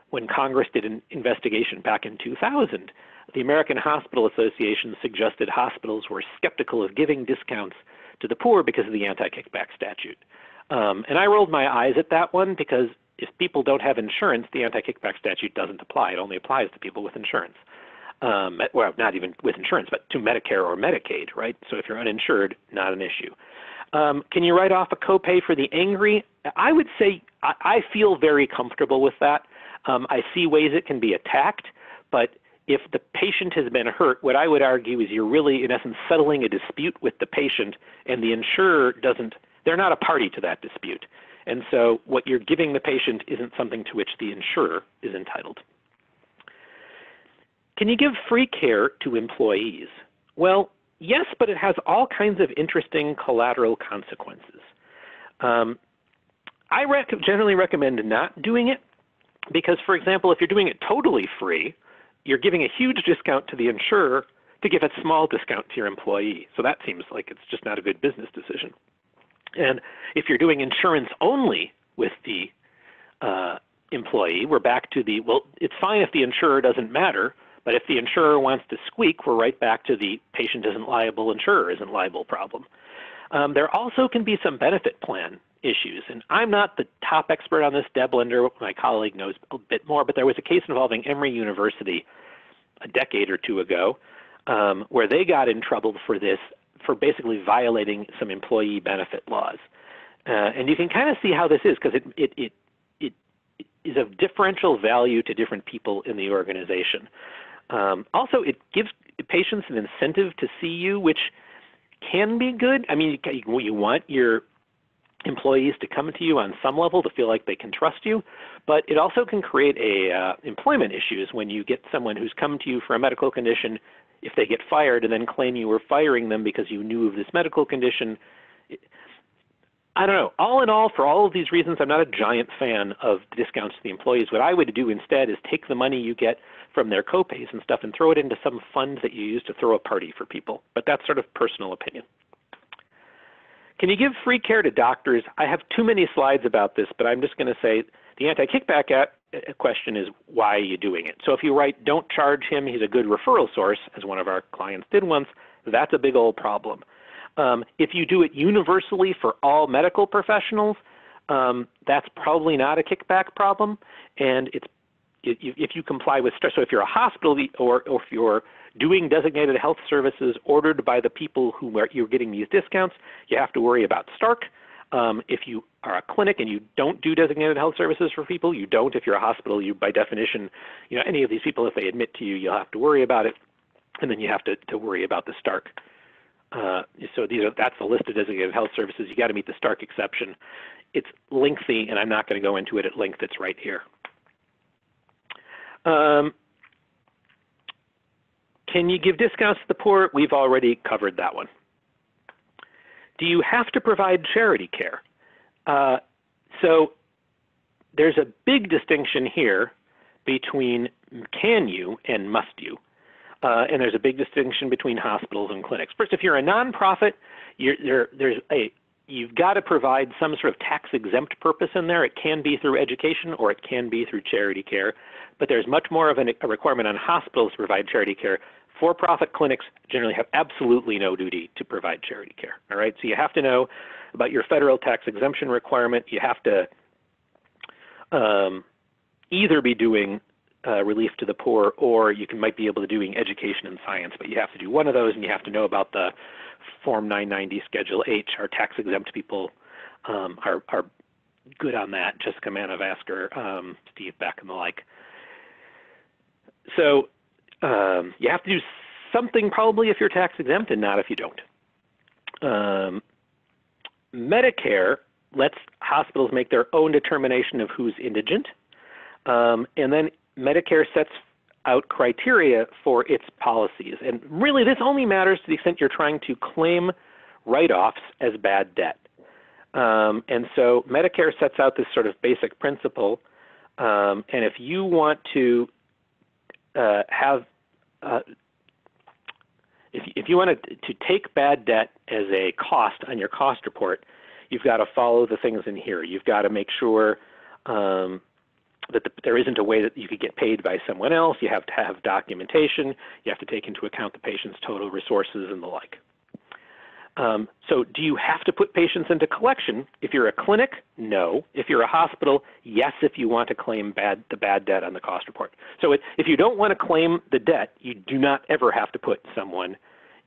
when Congress did an investigation back in 2000. The American Hospital Association suggested hospitals were skeptical of giving discounts to the poor because of the anti-kickback statute. Um, and I rolled my eyes at that one because if people don't have insurance, the anti-kickback statute doesn't apply. It only applies to people with insurance. Um, well, not even with insurance, but to Medicare or Medicaid, right? So if you're uninsured, not an issue. Um, can you write off a copay for the angry? I would say I, I feel very comfortable with that. Um, I see ways it can be attacked, but if the patient has been hurt, what I would argue is you're really, in essence, settling a dispute with the patient, and the insurer doesn't, they're not a party to that dispute. And so what you're giving the patient isn't something to which the insurer is entitled. Can you give free care to employees? Well, yes, but it has all kinds of interesting collateral consequences. Um, I rec generally recommend not doing it because, for example, if you're doing it totally free, you're giving a huge discount to the insurer to give a small discount to your employee. So that seems like it's just not a good business decision. And if you're doing insurance only with the uh, employee, we're back to the well, it's fine if the insurer doesn't matter, but if the insurer wants to squeak, we're right back to the patient isn't liable, insurer isn't liable problem. Um, there also can be some benefit plan issues, and I'm not the top expert on this. Deb Linder, my colleague, knows a bit more, but there was a case involving Emory University a decade or two ago um, where they got in trouble for this for basically violating some employee benefit laws. Uh, and you can kind of see how this is because it, it, it, it is of differential value to different people in the organization. Um, also, it gives patients an incentive to see you, which can be good. I mean, you, you want your employees to come to you on some level to feel like they can trust you, but it also can create a uh, employment issues when you get someone who's come to you for a medical condition, if they get fired and then claim you were firing them because you knew of this medical condition. I don't know. All in all, for all of these reasons, I'm not a giant fan of discounts to the employees. What I would do instead is take the money you get from their copays and stuff and throw it into some fund that you use to throw a party for people. But that's sort of personal opinion. Can you give free care to doctors? I have too many slides about this, but I'm just going to say the anti-kickback question is why are you doing it? So if you write, don't charge him, he's a good referral source, as one of our clients did once, that's a big old problem. Um, if you do it universally for all medical professionals, um, that's probably not a kickback problem, and it's if you comply with so if you're a hospital or, or if you're doing designated health services ordered by the people who are, you're getting these discounts, you have to worry about Stark. Um, if you are a clinic and you don't do designated health services for people, you don't. If you're a hospital, you by definition, you know, any of these people, if they admit to you, you'll have to worry about it, and then you have to, to worry about the Stark. Uh, so these are that's the list of designated health services. You got to meet the Stark exception. It's lengthy, and I'm not going to go into it at length. It's right here. Um, can you give discounts to the poor? We've already covered that one. Do you have to provide charity care? Uh, so there's a big distinction here between can you and must you. Uh, and there's a big distinction between hospitals and clinics. First, if you're a nonprofit, you're, there, there's a you've got to provide some sort of tax exempt purpose in there. It can be through education or it can be through charity care, but there's much more of an, a requirement on hospitals to provide charity care. For-profit clinics generally have absolutely no duty to provide charity care. All right, so you have to know about your federal tax exemption requirement. You have to um, either be doing uh, relief to the poor, or you can might be able to doing education and science, but you have to do one of those, and you have to know about the Form 990 Schedule H. Our tax exempt people um, are, are good on that. Jessica Manavasker, um, Steve Beck, and the like. So um, you have to do something probably if you're tax exempt, and not if you don't. Um, Medicare lets hospitals make their own determination of who's indigent. Um, and then Medicare sets out criteria for its policies. And really, this only matters to the extent you're trying to claim write offs as bad debt. Um, and so Medicare sets out this sort of basic principle. Um, and if you want to uh, have, uh, if, if you want to, take bad debt as a cost on your cost report, you've got to follow the things in here. You've got to make sure um, that the, there isn't a way that you could get paid by someone else. You have to have documentation. You have to take into account the patient's total resources and the like. Um, so do you have to put patients into collection? If you're a clinic, no. If you're a hospital, yes if you want to claim bad, the bad debt on the cost report. So it, if you don't want to claim the debt, you do not ever have to put someone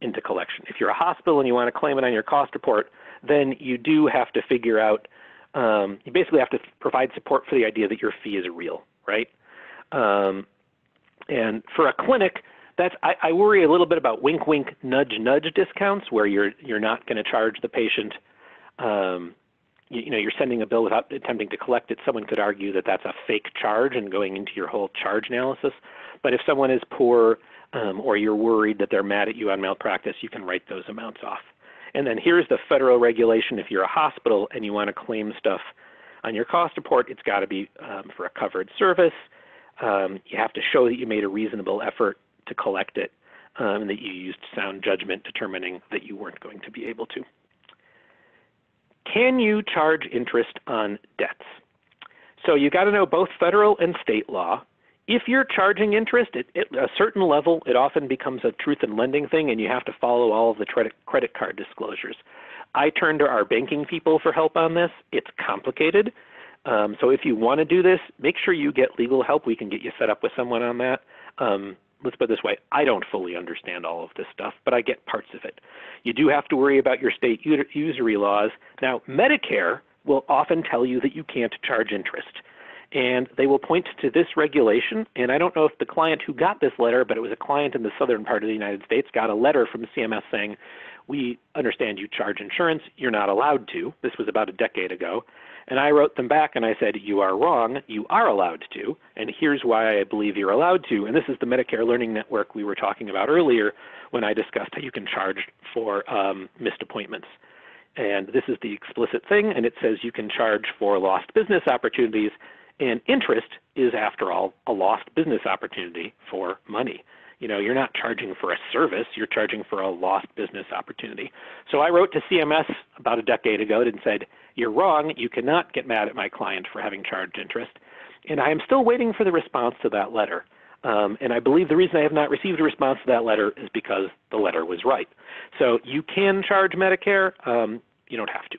into collection. If you're a hospital and you want to claim it on your cost report, then you do have to figure out, um, you basically have to provide support for the idea that your fee is real, right? Um, and for a clinic, that's I, I, worry a little bit about wink wink nudge nudge discounts where you're you're not going to charge the patient um, you, know you're sending a bill without attempting to collect it. Someone could argue that that's a fake charge and going into your whole charge analysis. But if someone is poor um, or you're worried that they're mad at you on malpractice you can write those amounts off. And then here's the federal regulation. If you're a hospital and you want to claim stuff on your cost report it's got to be um, for a covered service. Um, you have to show that you made a reasonable effort to collect it um, and that you used sound judgment determining that you weren't going to be able to. Can you charge interest on debts? So you got to know both federal and state law. If you're charging interest at, at, a certain level, it often becomes a truth in lending thing, and you have to follow all of the credit, credit card disclosures. I turn to our banking people for help on this. It's complicated. Um, so if you want to do this, make sure you get legal help. We can get you set up with someone on that. Um, let's put it this way I don't fully understand all of this stuff, but I get parts of it. You do have to worry about your state usury laws. Now, Medicare will often tell you that you can't charge interest. And they will point to this regulation. And I don't know if the client who got this letter, but it was a client in the southern part of the United States, got a letter from CMS saying, We understand you charge insurance. You're not allowed to. This was about a decade ago. And I wrote them back and I said, You are wrong. You are allowed to. And here's why I believe you're allowed to. And this is the Medicare Learning Network we were talking about earlier when I discussed how you can charge for um, missed appointments. And this is the explicit thing, and it says you can charge for lost business opportunities. And interest is, after all, a lost business opportunity for money. You know, you're not charging for a service, you're charging for a lost business opportunity. So I wrote to CMS about a decade ago and said, you're wrong. You cannot get mad at my client for having charged interest. And I am still waiting for the response to that letter. Um, and I believe the reason I have not received a response to that letter is because the letter was right. So you can charge Medicare. Um, you don't have to.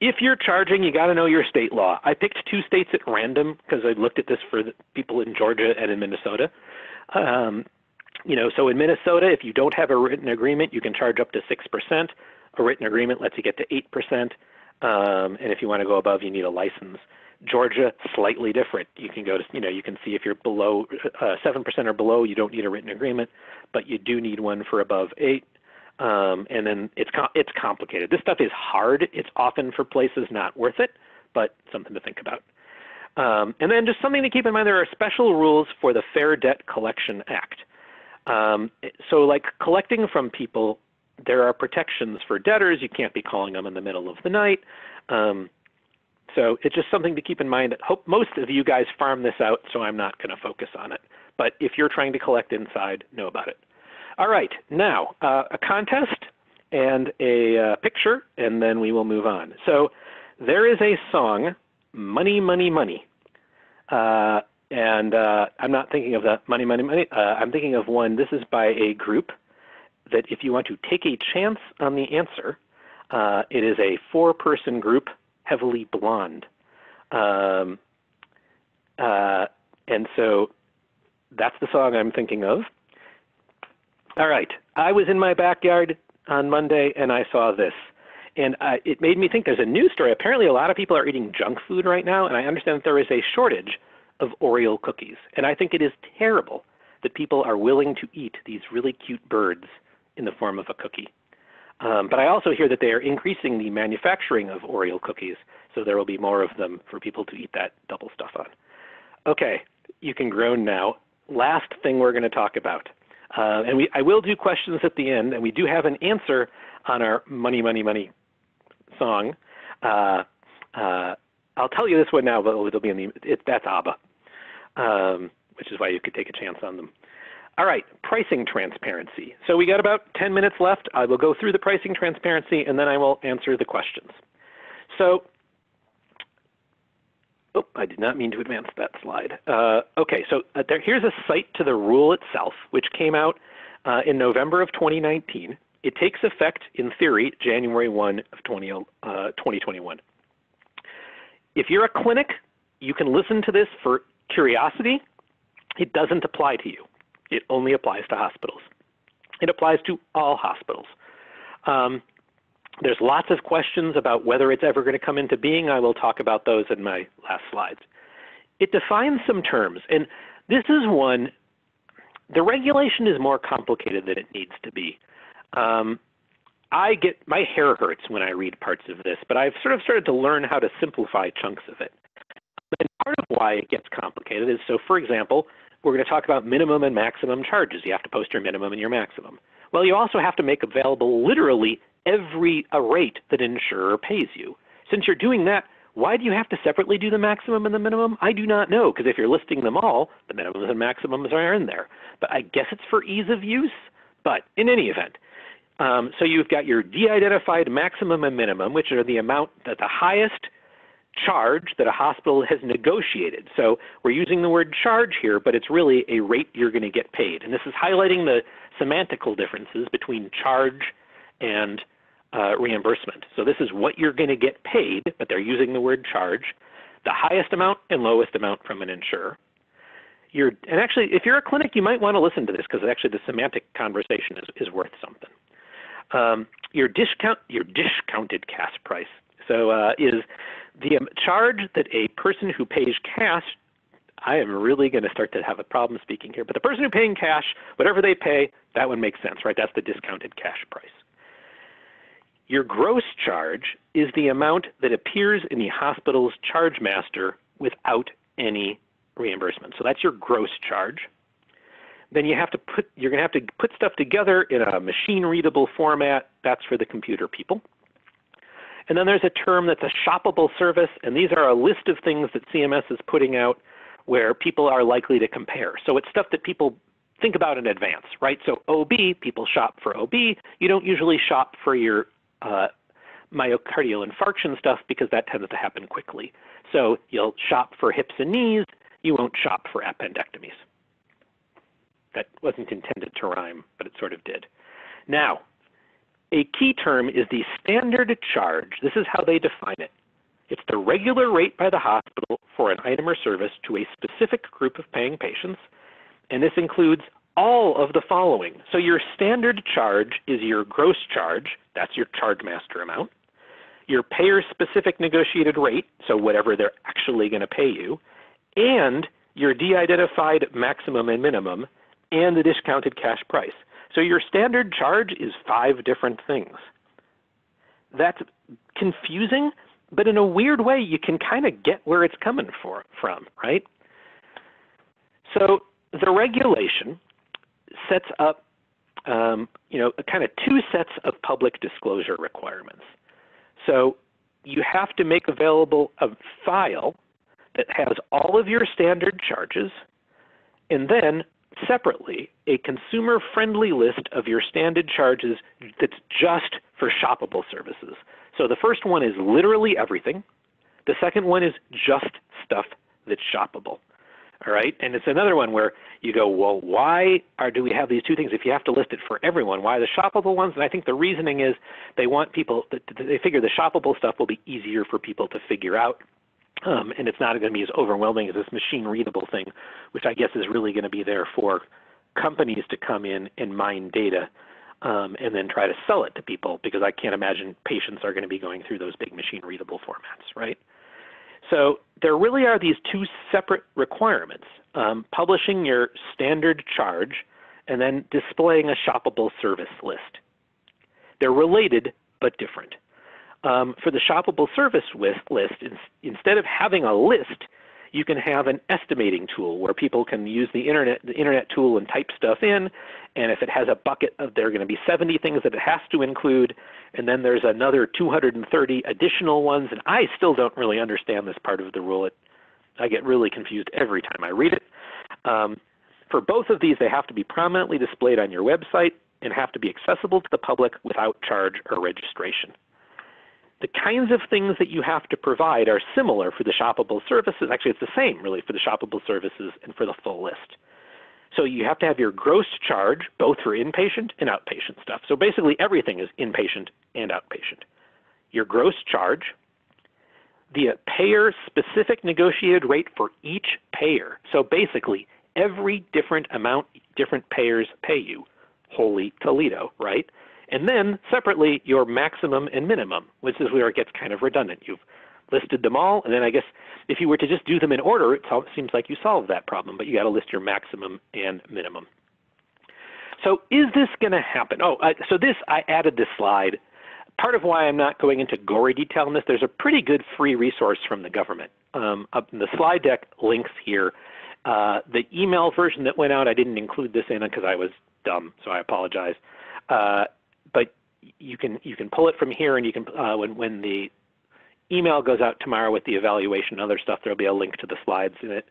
If you're charging, you got to know your state law. I picked two states at random because I looked at this for people in Georgia and in Minnesota. Um, you know, so in Minnesota, if you don't have a written agreement, you can charge up to six percent. A written agreement lets you get to eight percent. Um, and if you want to go above, you need a license. Georgia, slightly different. You can go to, you know, you can see if you're below uh, seven percent or below, you don't need a written agreement, but you do need one for above eight. Um, and then it's com- it's complicated. This stuff is hard. It's often for places not worth it, but something to think about. Um, and then just something to keep in mind: there are special rules for the Fair Debt Collection Act. Um, so, like collecting from people there are protections for debtors. You can't be calling them in the middle of the night. Um, so it's just something to keep in mind. Hope most of you guys farm this out, so I'm not going to focus on it. But if you're trying to collect inside, know about it. All right, now uh, a contest and a uh, picture, and then we will move on. So there is a song, Money, Money, Money. Uh, and uh, I'm not thinking of the Money, Money, Money. Uh, I'm thinking of one. This is by a group that if you want to take a chance on the answer, uh, it is a four person group, heavily blonde. Um, uh, and so that's the song I'm thinking of. All right. I was in my backyard on Monday and I saw this. And uh, it made me think there's a news story. Apparently, a lot of people are eating junk food right now, and I understand that there is a shortage of Oreo cookies. And I think it is terrible that people are willing to eat these really cute birds in the form of a cookie. Um, but I also hear that they are increasing the manufacturing of Oreo cookies, so there will be more of them for people to eat that double stuff on. Okay, you can groan now. Last thing we're going to talk about. Uh, and we, I will do questions at the end, and we do have an answer on our money, money, money song. Uh, uh, I'll tell you this one now, but it'll be in the, it, that's ABBA, um, which is why you could take a chance on them. All right, pricing transparency. So we got about 10 minutes left. I will go through the pricing transparency and then I will answer the questions. So, oh, I did not mean to advance that slide. Uh, okay, so uh, there, here's a cite to the rule itself, which came out uh, in November of 2019. It takes effect, in theory, January 1 of 20, 2021. Uh, if you're a clinic, you can listen to this for curiosity. It doesn't apply to you. It only applies to hospitals. It applies to all hospitals. Um, there's lots of questions about whether it's ever going to come into being. I will talk about those in my last slides. It defines some terms, and this is one, the regulation is more complicated than it needs to be. Um, I get my hair hurts when I read parts of this, but I've sort of started to learn how to simplify chunks of it. And part of why it gets complicated is so, for example, we're going to talk about minimum and maximum charges. You have to post your minimum and your maximum. Well, you also have to make available literally every a rate that an insurer pays you. Since you're doing that, why do you have to separately do the maximum and the minimum? I do not know, because if you're listing them all, the minimums and maximums are in there. But I guess it's for ease of use. But in any event, um, so you've got your de-identified maximum and minimum, which are the amount that the highest charge that a hospital has negotiated. So we're using the word charge here, but it's really a rate you're going to get paid. And this is highlighting the semantical differences between charge and uh, reimbursement. So this is what you're going to get paid, but they're using the word charge, the highest amount and lowest amount from an insurer. You're, and actually, if you're a clinic, you might want to listen to this because actually the semantic conversation is, is worth something um, your discount your discounted cash price. So uh, is the charge that a person who pays cash. I am really going to start to have a problem speaking here, but the person who paying cash, whatever they pay, that one makes sense, right? That's the discounted cash price. Your gross charge is the amount that appears in the hospital's charge master without any reimbursement. So that's your gross charge then you have to put you're going to have to put stuff together in a machine readable format. That's for the computer people. And then there's a term that's a shoppable service, and these are a list of things that CMS is putting out where people are likely to compare. So it's stuff that people think about in advance, right? So OB, people shop for OB. You don't usually shop for your uh, myocardial infarction stuff because that tends to happen quickly. So you'll shop for hips and knees. You won't shop for appendectomies that wasn't intended to rhyme, but it sort of did. Now, a key term is the standard charge. This is how they define it. It's the regular rate by the hospital for an item or service to a specific group of paying patients, and this includes all of the following. So your standard charge is your gross charge, that's your charge master amount, your payer specific negotiated rate, so whatever they're actually going to pay you, and your de identified maximum and minimum, and the discounted cash price. So your standard charge is five different things. That's confusing, but in a weird way, you can kind of get where it's coming for, from, right? So the regulation sets up, um, you know, kind of two sets of public disclosure requirements. So you have to make available a file that has all of your standard charges, and then separately a consumer-friendly list of your standard charges that's just for shoppable services. So the first one is literally everything. The second one is just stuff that's shoppable. All right, and it's another one where you go, well, why are, do we have these two things? If you have to list it for everyone, why the shoppable ones? And I think the reasoning is they want people, they figure the shoppable stuff will be easier for people to figure out um, and it's not going to be as overwhelming as this machine readable thing, which I guess is really going to be there for companies to come in and mine data um, and then try to sell it to people because I can't imagine patients are going to be going through those big machine readable formats, right? So there really are these two separate requirements, um, publishing your standard charge and then displaying a shoppable service list. They're related but different um, for the shoppable service list, in, instead of having a list, You can have an estimating tool where people can use the internet, the internet tool and type stuff in. And if it has a bucket of, there are going to be 70 things that it has to include. And then there's another 230 additional ones. And I still don't really understand this part of the rule. It, I get really confused every time I read it. Um, for both of these, they have to be prominently displayed on your website and have to be accessible to the public without charge or registration. The kinds of things that you have to provide are similar for the shoppable services. Actually, it's the same really for the shoppable services and for the full list. So you have to have your gross charge both for inpatient and outpatient stuff. So basically everything is inpatient and outpatient. Your gross charge, the payer specific negotiated rate for each payer. So basically every different amount different payers pay you. Holy Toledo, right? And then separately, your maximum and minimum, which is where it gets kind of redundant. You've listed them all, and then I guess if you were to just do them in order, it seems like you solved that problem, but you got to list your maximum and minimum. So is this going to happen? Oh, uh, so this, I added this slide. Part of why I'm not going into gory detail on this, there's a pretty good free resource from the government. Um, up in the slide deck links here. Uh, the email version that went out, I didn't include this in because I was dumb, so I apologize. Uh, but you can you can pull it from here, and you can uh, when when the email goes out tomorrow with the evaluation and other stuff, there'll be a link to the slides in it,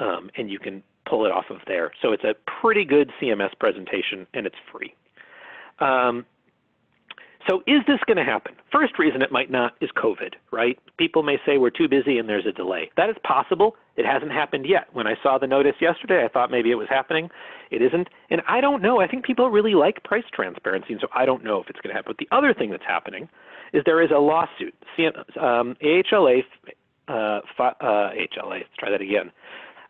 um, and you can pull it off of there. So it's a pretty good CMS presentation, and it's free. Um, so is this going to happen? First reason it might not is COVID, right? People may say we're too busy and there's a delay. That is possible. It hasn't happened yet. When I saw the notice yesterday, I thought maybe it was happening. It isn't. And I don't know. I think people really like price transparency, and so I don't know if it's going to happen. But the other thing that's happening is there is a lawsuit. Um, AHLA, uh, uh, AHLA, let's try that again.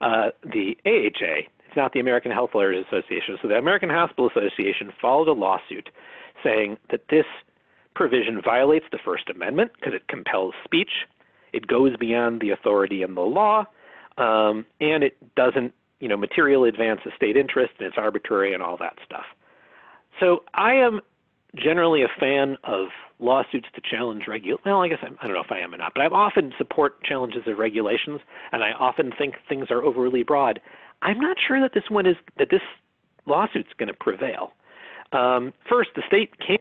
Uh, the AHA, it's not the American Health Lawyers Association. So the American Hospital Association filed a lawsuit saying that this provision violates the First Amendment because it compels speech, it goes beyond the authority and the law, um, and it doesn't, you know, materially advance the state interest, and it's arbitrary and all that stuff. So I am generally a fan of lawsuits to challenge regulation. Well, I guess I'm, I do not know if I am or not, but I often support challenges of regulations, and I often think things are overly broad. I'm not sure that this one is that this lawsuit's going to prevail. Um, first, the state can't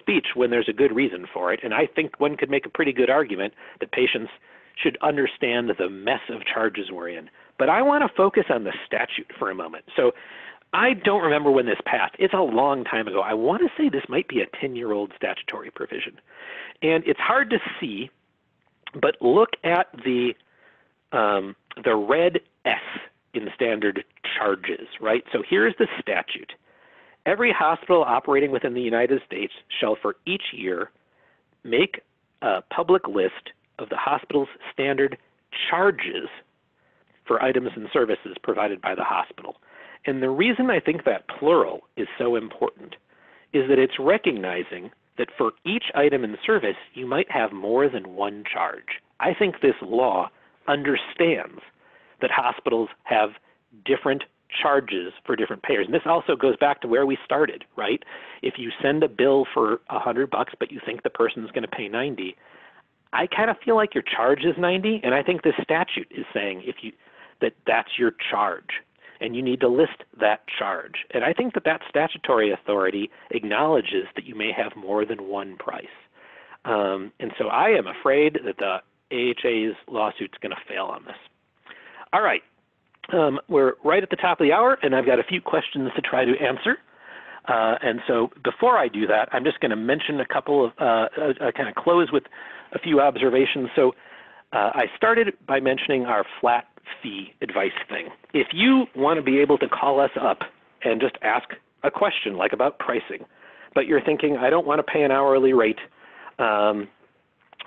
speech when there's a good reason for it, and I think one could make a pretty good argument that patients should understand the mess of charges we're in. But I want to focus on the statute for a moment. So I don't remember when this passed. It's a long time ago. I want to say this might be a 10 year old statutory provision. And it's hard to see, but look at the, um, the red S in the standard charges, right? So here's the statute. Every hospital operating within the United States shall for each year make a public list of the hospital's standard charges for items and services provided by the hospital. And the reason I think that plural is so important is that it's recognizing that for each item and service, you might have more than one charge. I think this law understands that hospitals have different charges for different payers. And this also goes back to where we started, right? If you send a bill for a hundred bucks, but you think the person's going to pay 90, I kind of feel like your charge is 90. And I think this statute is saying if you, that that's your charge and you need to list that charge. And I think that that statutory authority acknowledges that you may have more than one price. Um, and so I am afraid that the AHA's lawsuit is going to fail on this. All right, um, we're right at the top of the hour, and I've got a few questions to try to answer. Uh, and so before I do that, I'm just going to mention a couple of, uh, uh, uh kind of close with a few observations. So uh, I started by mentioning our flat fee advice thing. If you want to be able to call us up and just ask a question like about pricing, but you're thinking, I don't want to pay an hourly rate, um,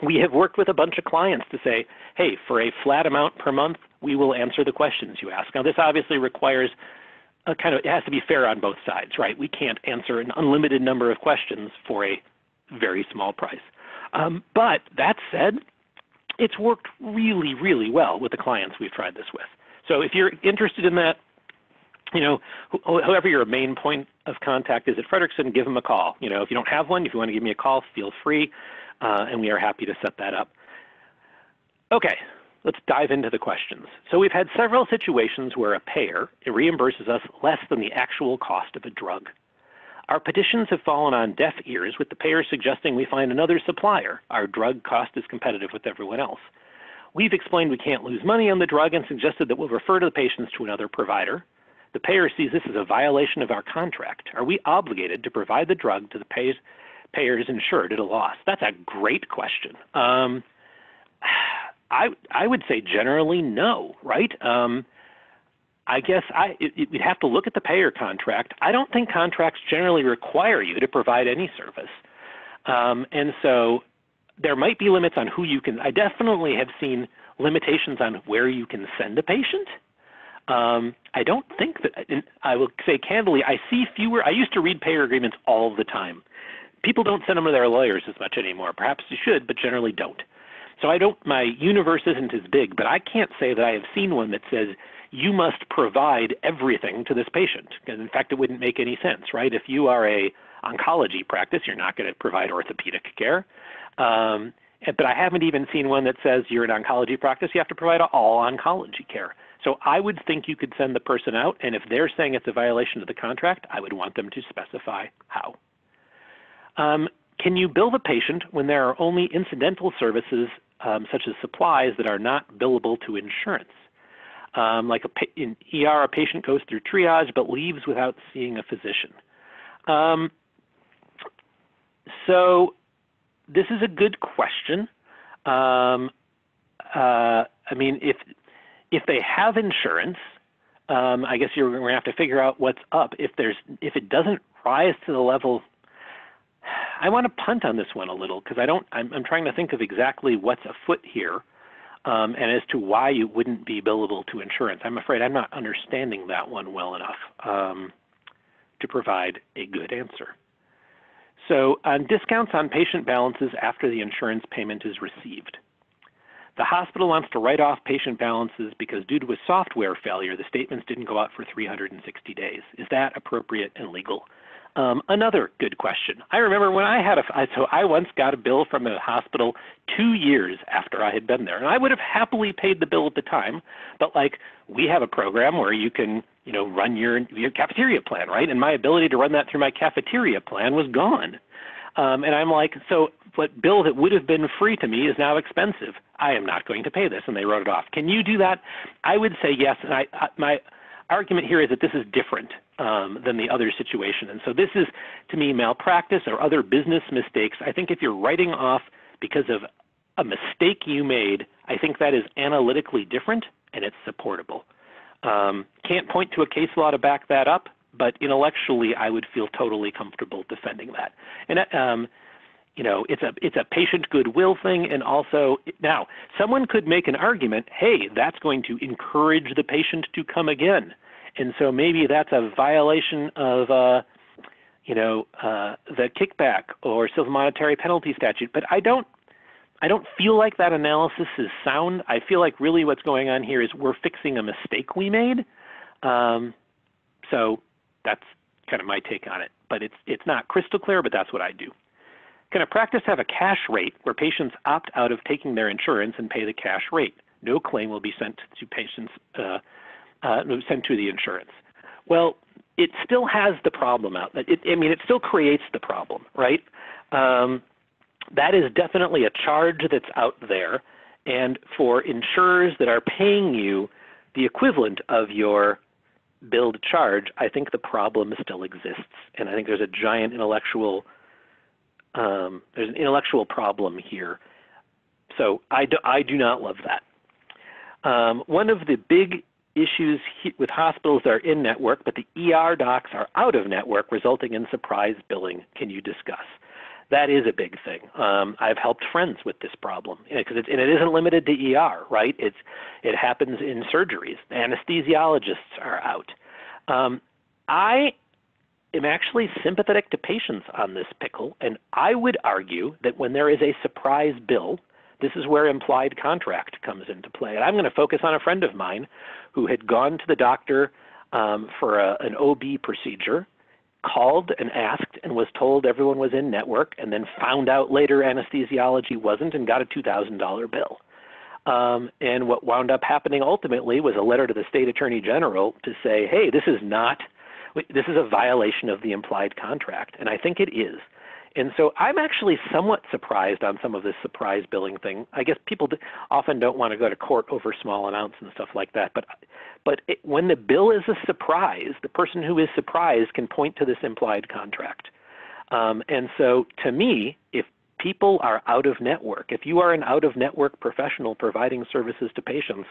we have worked with a bunch of clients to say, hey, for a flat amount per month, we will answer the questions you ask. Now, this obviously requires a kind of, it has to be fair on both sides, right? We can't answer an unlimited number of questions for a very small price. Um, but that said, it's worked really, really well with the clients we've tried this with. So if you're interested in that, you know, wh whoever your main point of contact is at Fredrikson, give them a call. You know, if you don't have one, if you want to give me a call, feel free, uh, and we are happy to set that up. Okay, let's dive into the questions. So we've had several situations where a payer reimburses us less than the actual cost of a drug. Our petitions have fallen on deaf ears with the payer suggesting we find another supplier. Our drug cost is competitive with everyone else. We've explained we can't lose money on the drug and suggested that we'll refer to the patients to another provider. The payer sees this as a violation of our contract. Are we obligated to provide the drug to the payers, payers insured at a loss? That's a great question. Um, I I would say generally no, right? Um, I guess I it, we'd have to look at the payer contract. I don't think contracts generally require you to provide any service, um, and so there might be limits on who you can. I definitely have seen limitations on where you can send a patient. Um, I don't think that I will say candidly. I see fewer. I used to read payer agreements all the time. People don't send them to their lawyers as much anymore. Perhaps you should, but generally don't. So I don't. My universe isn't as big, but I can't say that I have seen one that says you must provide everything to this patient. Because in fact, it wouldn't make any sense, right? If you are a oncology practice, you're not going to provide orthopedic care. Um, but I haven't even seen one that says you're an oncology practice, you have to provide all oncology care. So I would think you could send the person out, and if they're saying it's a violation of the contract, I would want them to specify how. Um, can you bill the patient when there are only incidental services, um, such as supplies, that are not billable to insurance? Um, like a, in ER, a patient goes through triage but leaves without seeing a physician. Um, so this is a good question. Um, uh, I mean, if if they have insurance, um, I guess you're going to have to figure out what's up. If there's if it doesn't rise to the level, I want to punt on this one a little because I don't. I'm, I'm, trying to think of exactly what's afoot here, um, and as to why you wouldn't be billable to insurance. I'm afraid I'm not understanding that one well enough um, to provide a good answer. So on discounts on patient balances after the insurance payment is received. The hospital wants to write off patient balances because due to a software failure, the statements didn't go out for 360 days. Is that appropriate and legal? Um, another good question. I remember when I had a, so I once got a bill from a hospital two years after I had been there, and I would have happily paid the bill at the time, but like we have a program where you can, you know, run your your cafeteria plan, right? And my ability to run that through my cafeteria plan was gone. Um, and I'm like, so what bill that would have been free to me is now expensive. I am not going to pay this, and they wrote it off. Can you do that? I would say yes. And I, I my argument here is that this is different um, than the other situation. And so this is, to me, malpractice or other business mistakes. I think if you're writing off because of a mistake you made, I think that is analytically different and it's supportable. Um, can't point to a case law to back that up, but intellectually, I would feel totally comfortable defending that. And um, you know, it's a it's a patient goodwill thing, and also now someone could make an argument, hey, that's going to encourage the patient to come again, and so maybe that's a violation of. Uh, you know, uh, the kickback or civil monetary penalty statute, but I don't I don't feel like that analysis is sound. I feel like really what's going on here is we're fixing a mistake we made. Um, so that's kind of my take on it. But it's it's not crystal clear, but that's what I do. Can a practice have a cash rate where patients opt out of taking their insurance and pay the cash rate? No claim will be sent to patients uh, uh, sent to the insurance. Well, it still has the problem out. It, I mean, it still creates the problem, right? Um, that is definitely a charge that's out there. And for insurers that are paying you the equivalent of your billed charge, I think the problem still exists. And I think there's a giant intellectual um, there's an intellectual problem here. So I do, I do not love that. Um, one of the big issues with hospitals that are in network, but the ER docs are out of network, resulting in surprise billing. Can you discuss? That is a big thing. Um, I've helped friends with this problem because and it isn't limited to ER, right? It's it happens in surgeries. Anesthesiologists are out. Um, I am actually sympathetic to patients on this pickle, and I would argue that when there is a surprise bill, this is where implied contract comes into play. And I'm going to focus on a friend of mine who had gone to the doctor um, for a, an OB procedure, called and asked and was told everyone was in network, and then found out later anesthesiology wasn't and got a $2,000 bill. Um, and what wound up happening ultimately was a letter to the state attorney general to say, hey, this is not, this is a violation of the implied contract. And I think it is. And so I'm actually somewhat surprised on some of this surprise billing thing. I guess people often don't want to go to court over small amounts and stuff like that. But, but it, when the bill is a surprise, the person who is surprised can point to this implied contract. Um, and so to me, if people are out of network, if you are an out of network professional providing services to patients,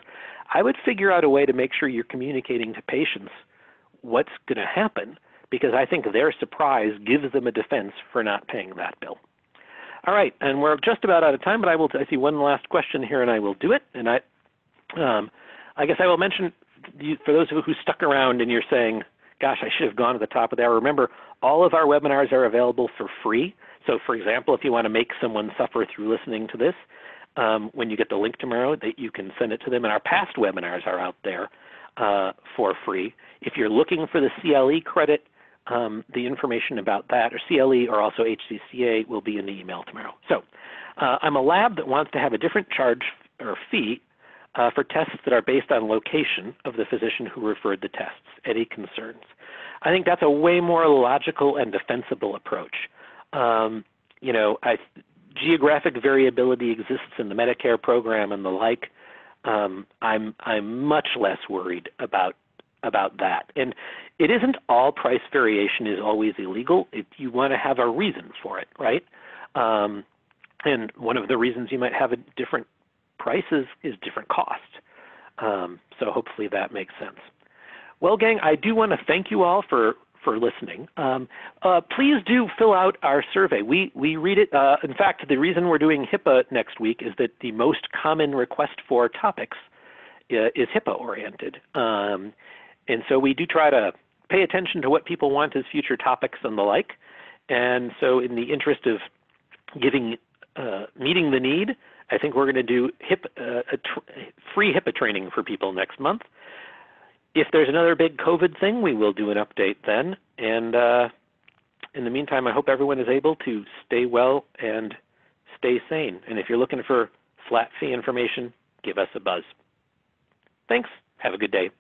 I would figure out a way to make sure you're communicating to patients what's going to happen because I think their surprise gives them a defense for not paying that bill. All right, and we're just about out of time, but I will. I see one last question here, and I will do it. And I, um, I guess I will mention for those of you who stuck around and you're saying, "Gosh, I should have gone to the top of the hour." Remember, all of our webinars are available for free. So, for example, if you want to make someone suffer through listening to this, um, when you get the link tomorrow, that you can send it to them. And our past webinars are out there uh, for free. If you're looking for the CLE credit, um, the information about that, or CLE or also HCCA, will be in the email tomorrow. So uh, I'm a lab that wants to have a different charge or fee uh, for tests that are based on location of the physician who referred the tests. Any concerns? I think that's a way more logical and defensible approach. Um, you know, I, geographic variability exists in the Medicare program and the like. Um, I'm I'm much less worried about about that. And it isn't all price variation is always illegal. It, you want to have a reason for it, right? Um, and one of the reasons you might have a different prices is different cost. Um, so hopefully that makes sense. Well, gang, I do want to thank you all for for listening. Um, uh, please do fill out our survey. We we read it. Uh, in fact, the reason we're doing HIPAA next week is that the most common request for topics uh, is HIPAA oriented. Um, and so we do try to pay attention to what people want as future topics and the like. And so in the interest of giving, uh, meeting the need, I think we're going to do HIP, uh, free HIPAA training for people next month. If there's another big COVID thing, we will do an update then. And uh, in the meantime, I hope everyone is able to stay well and stay sane. And if you're looking for flat fee information, give us a buzz. Thanks. Have a good day.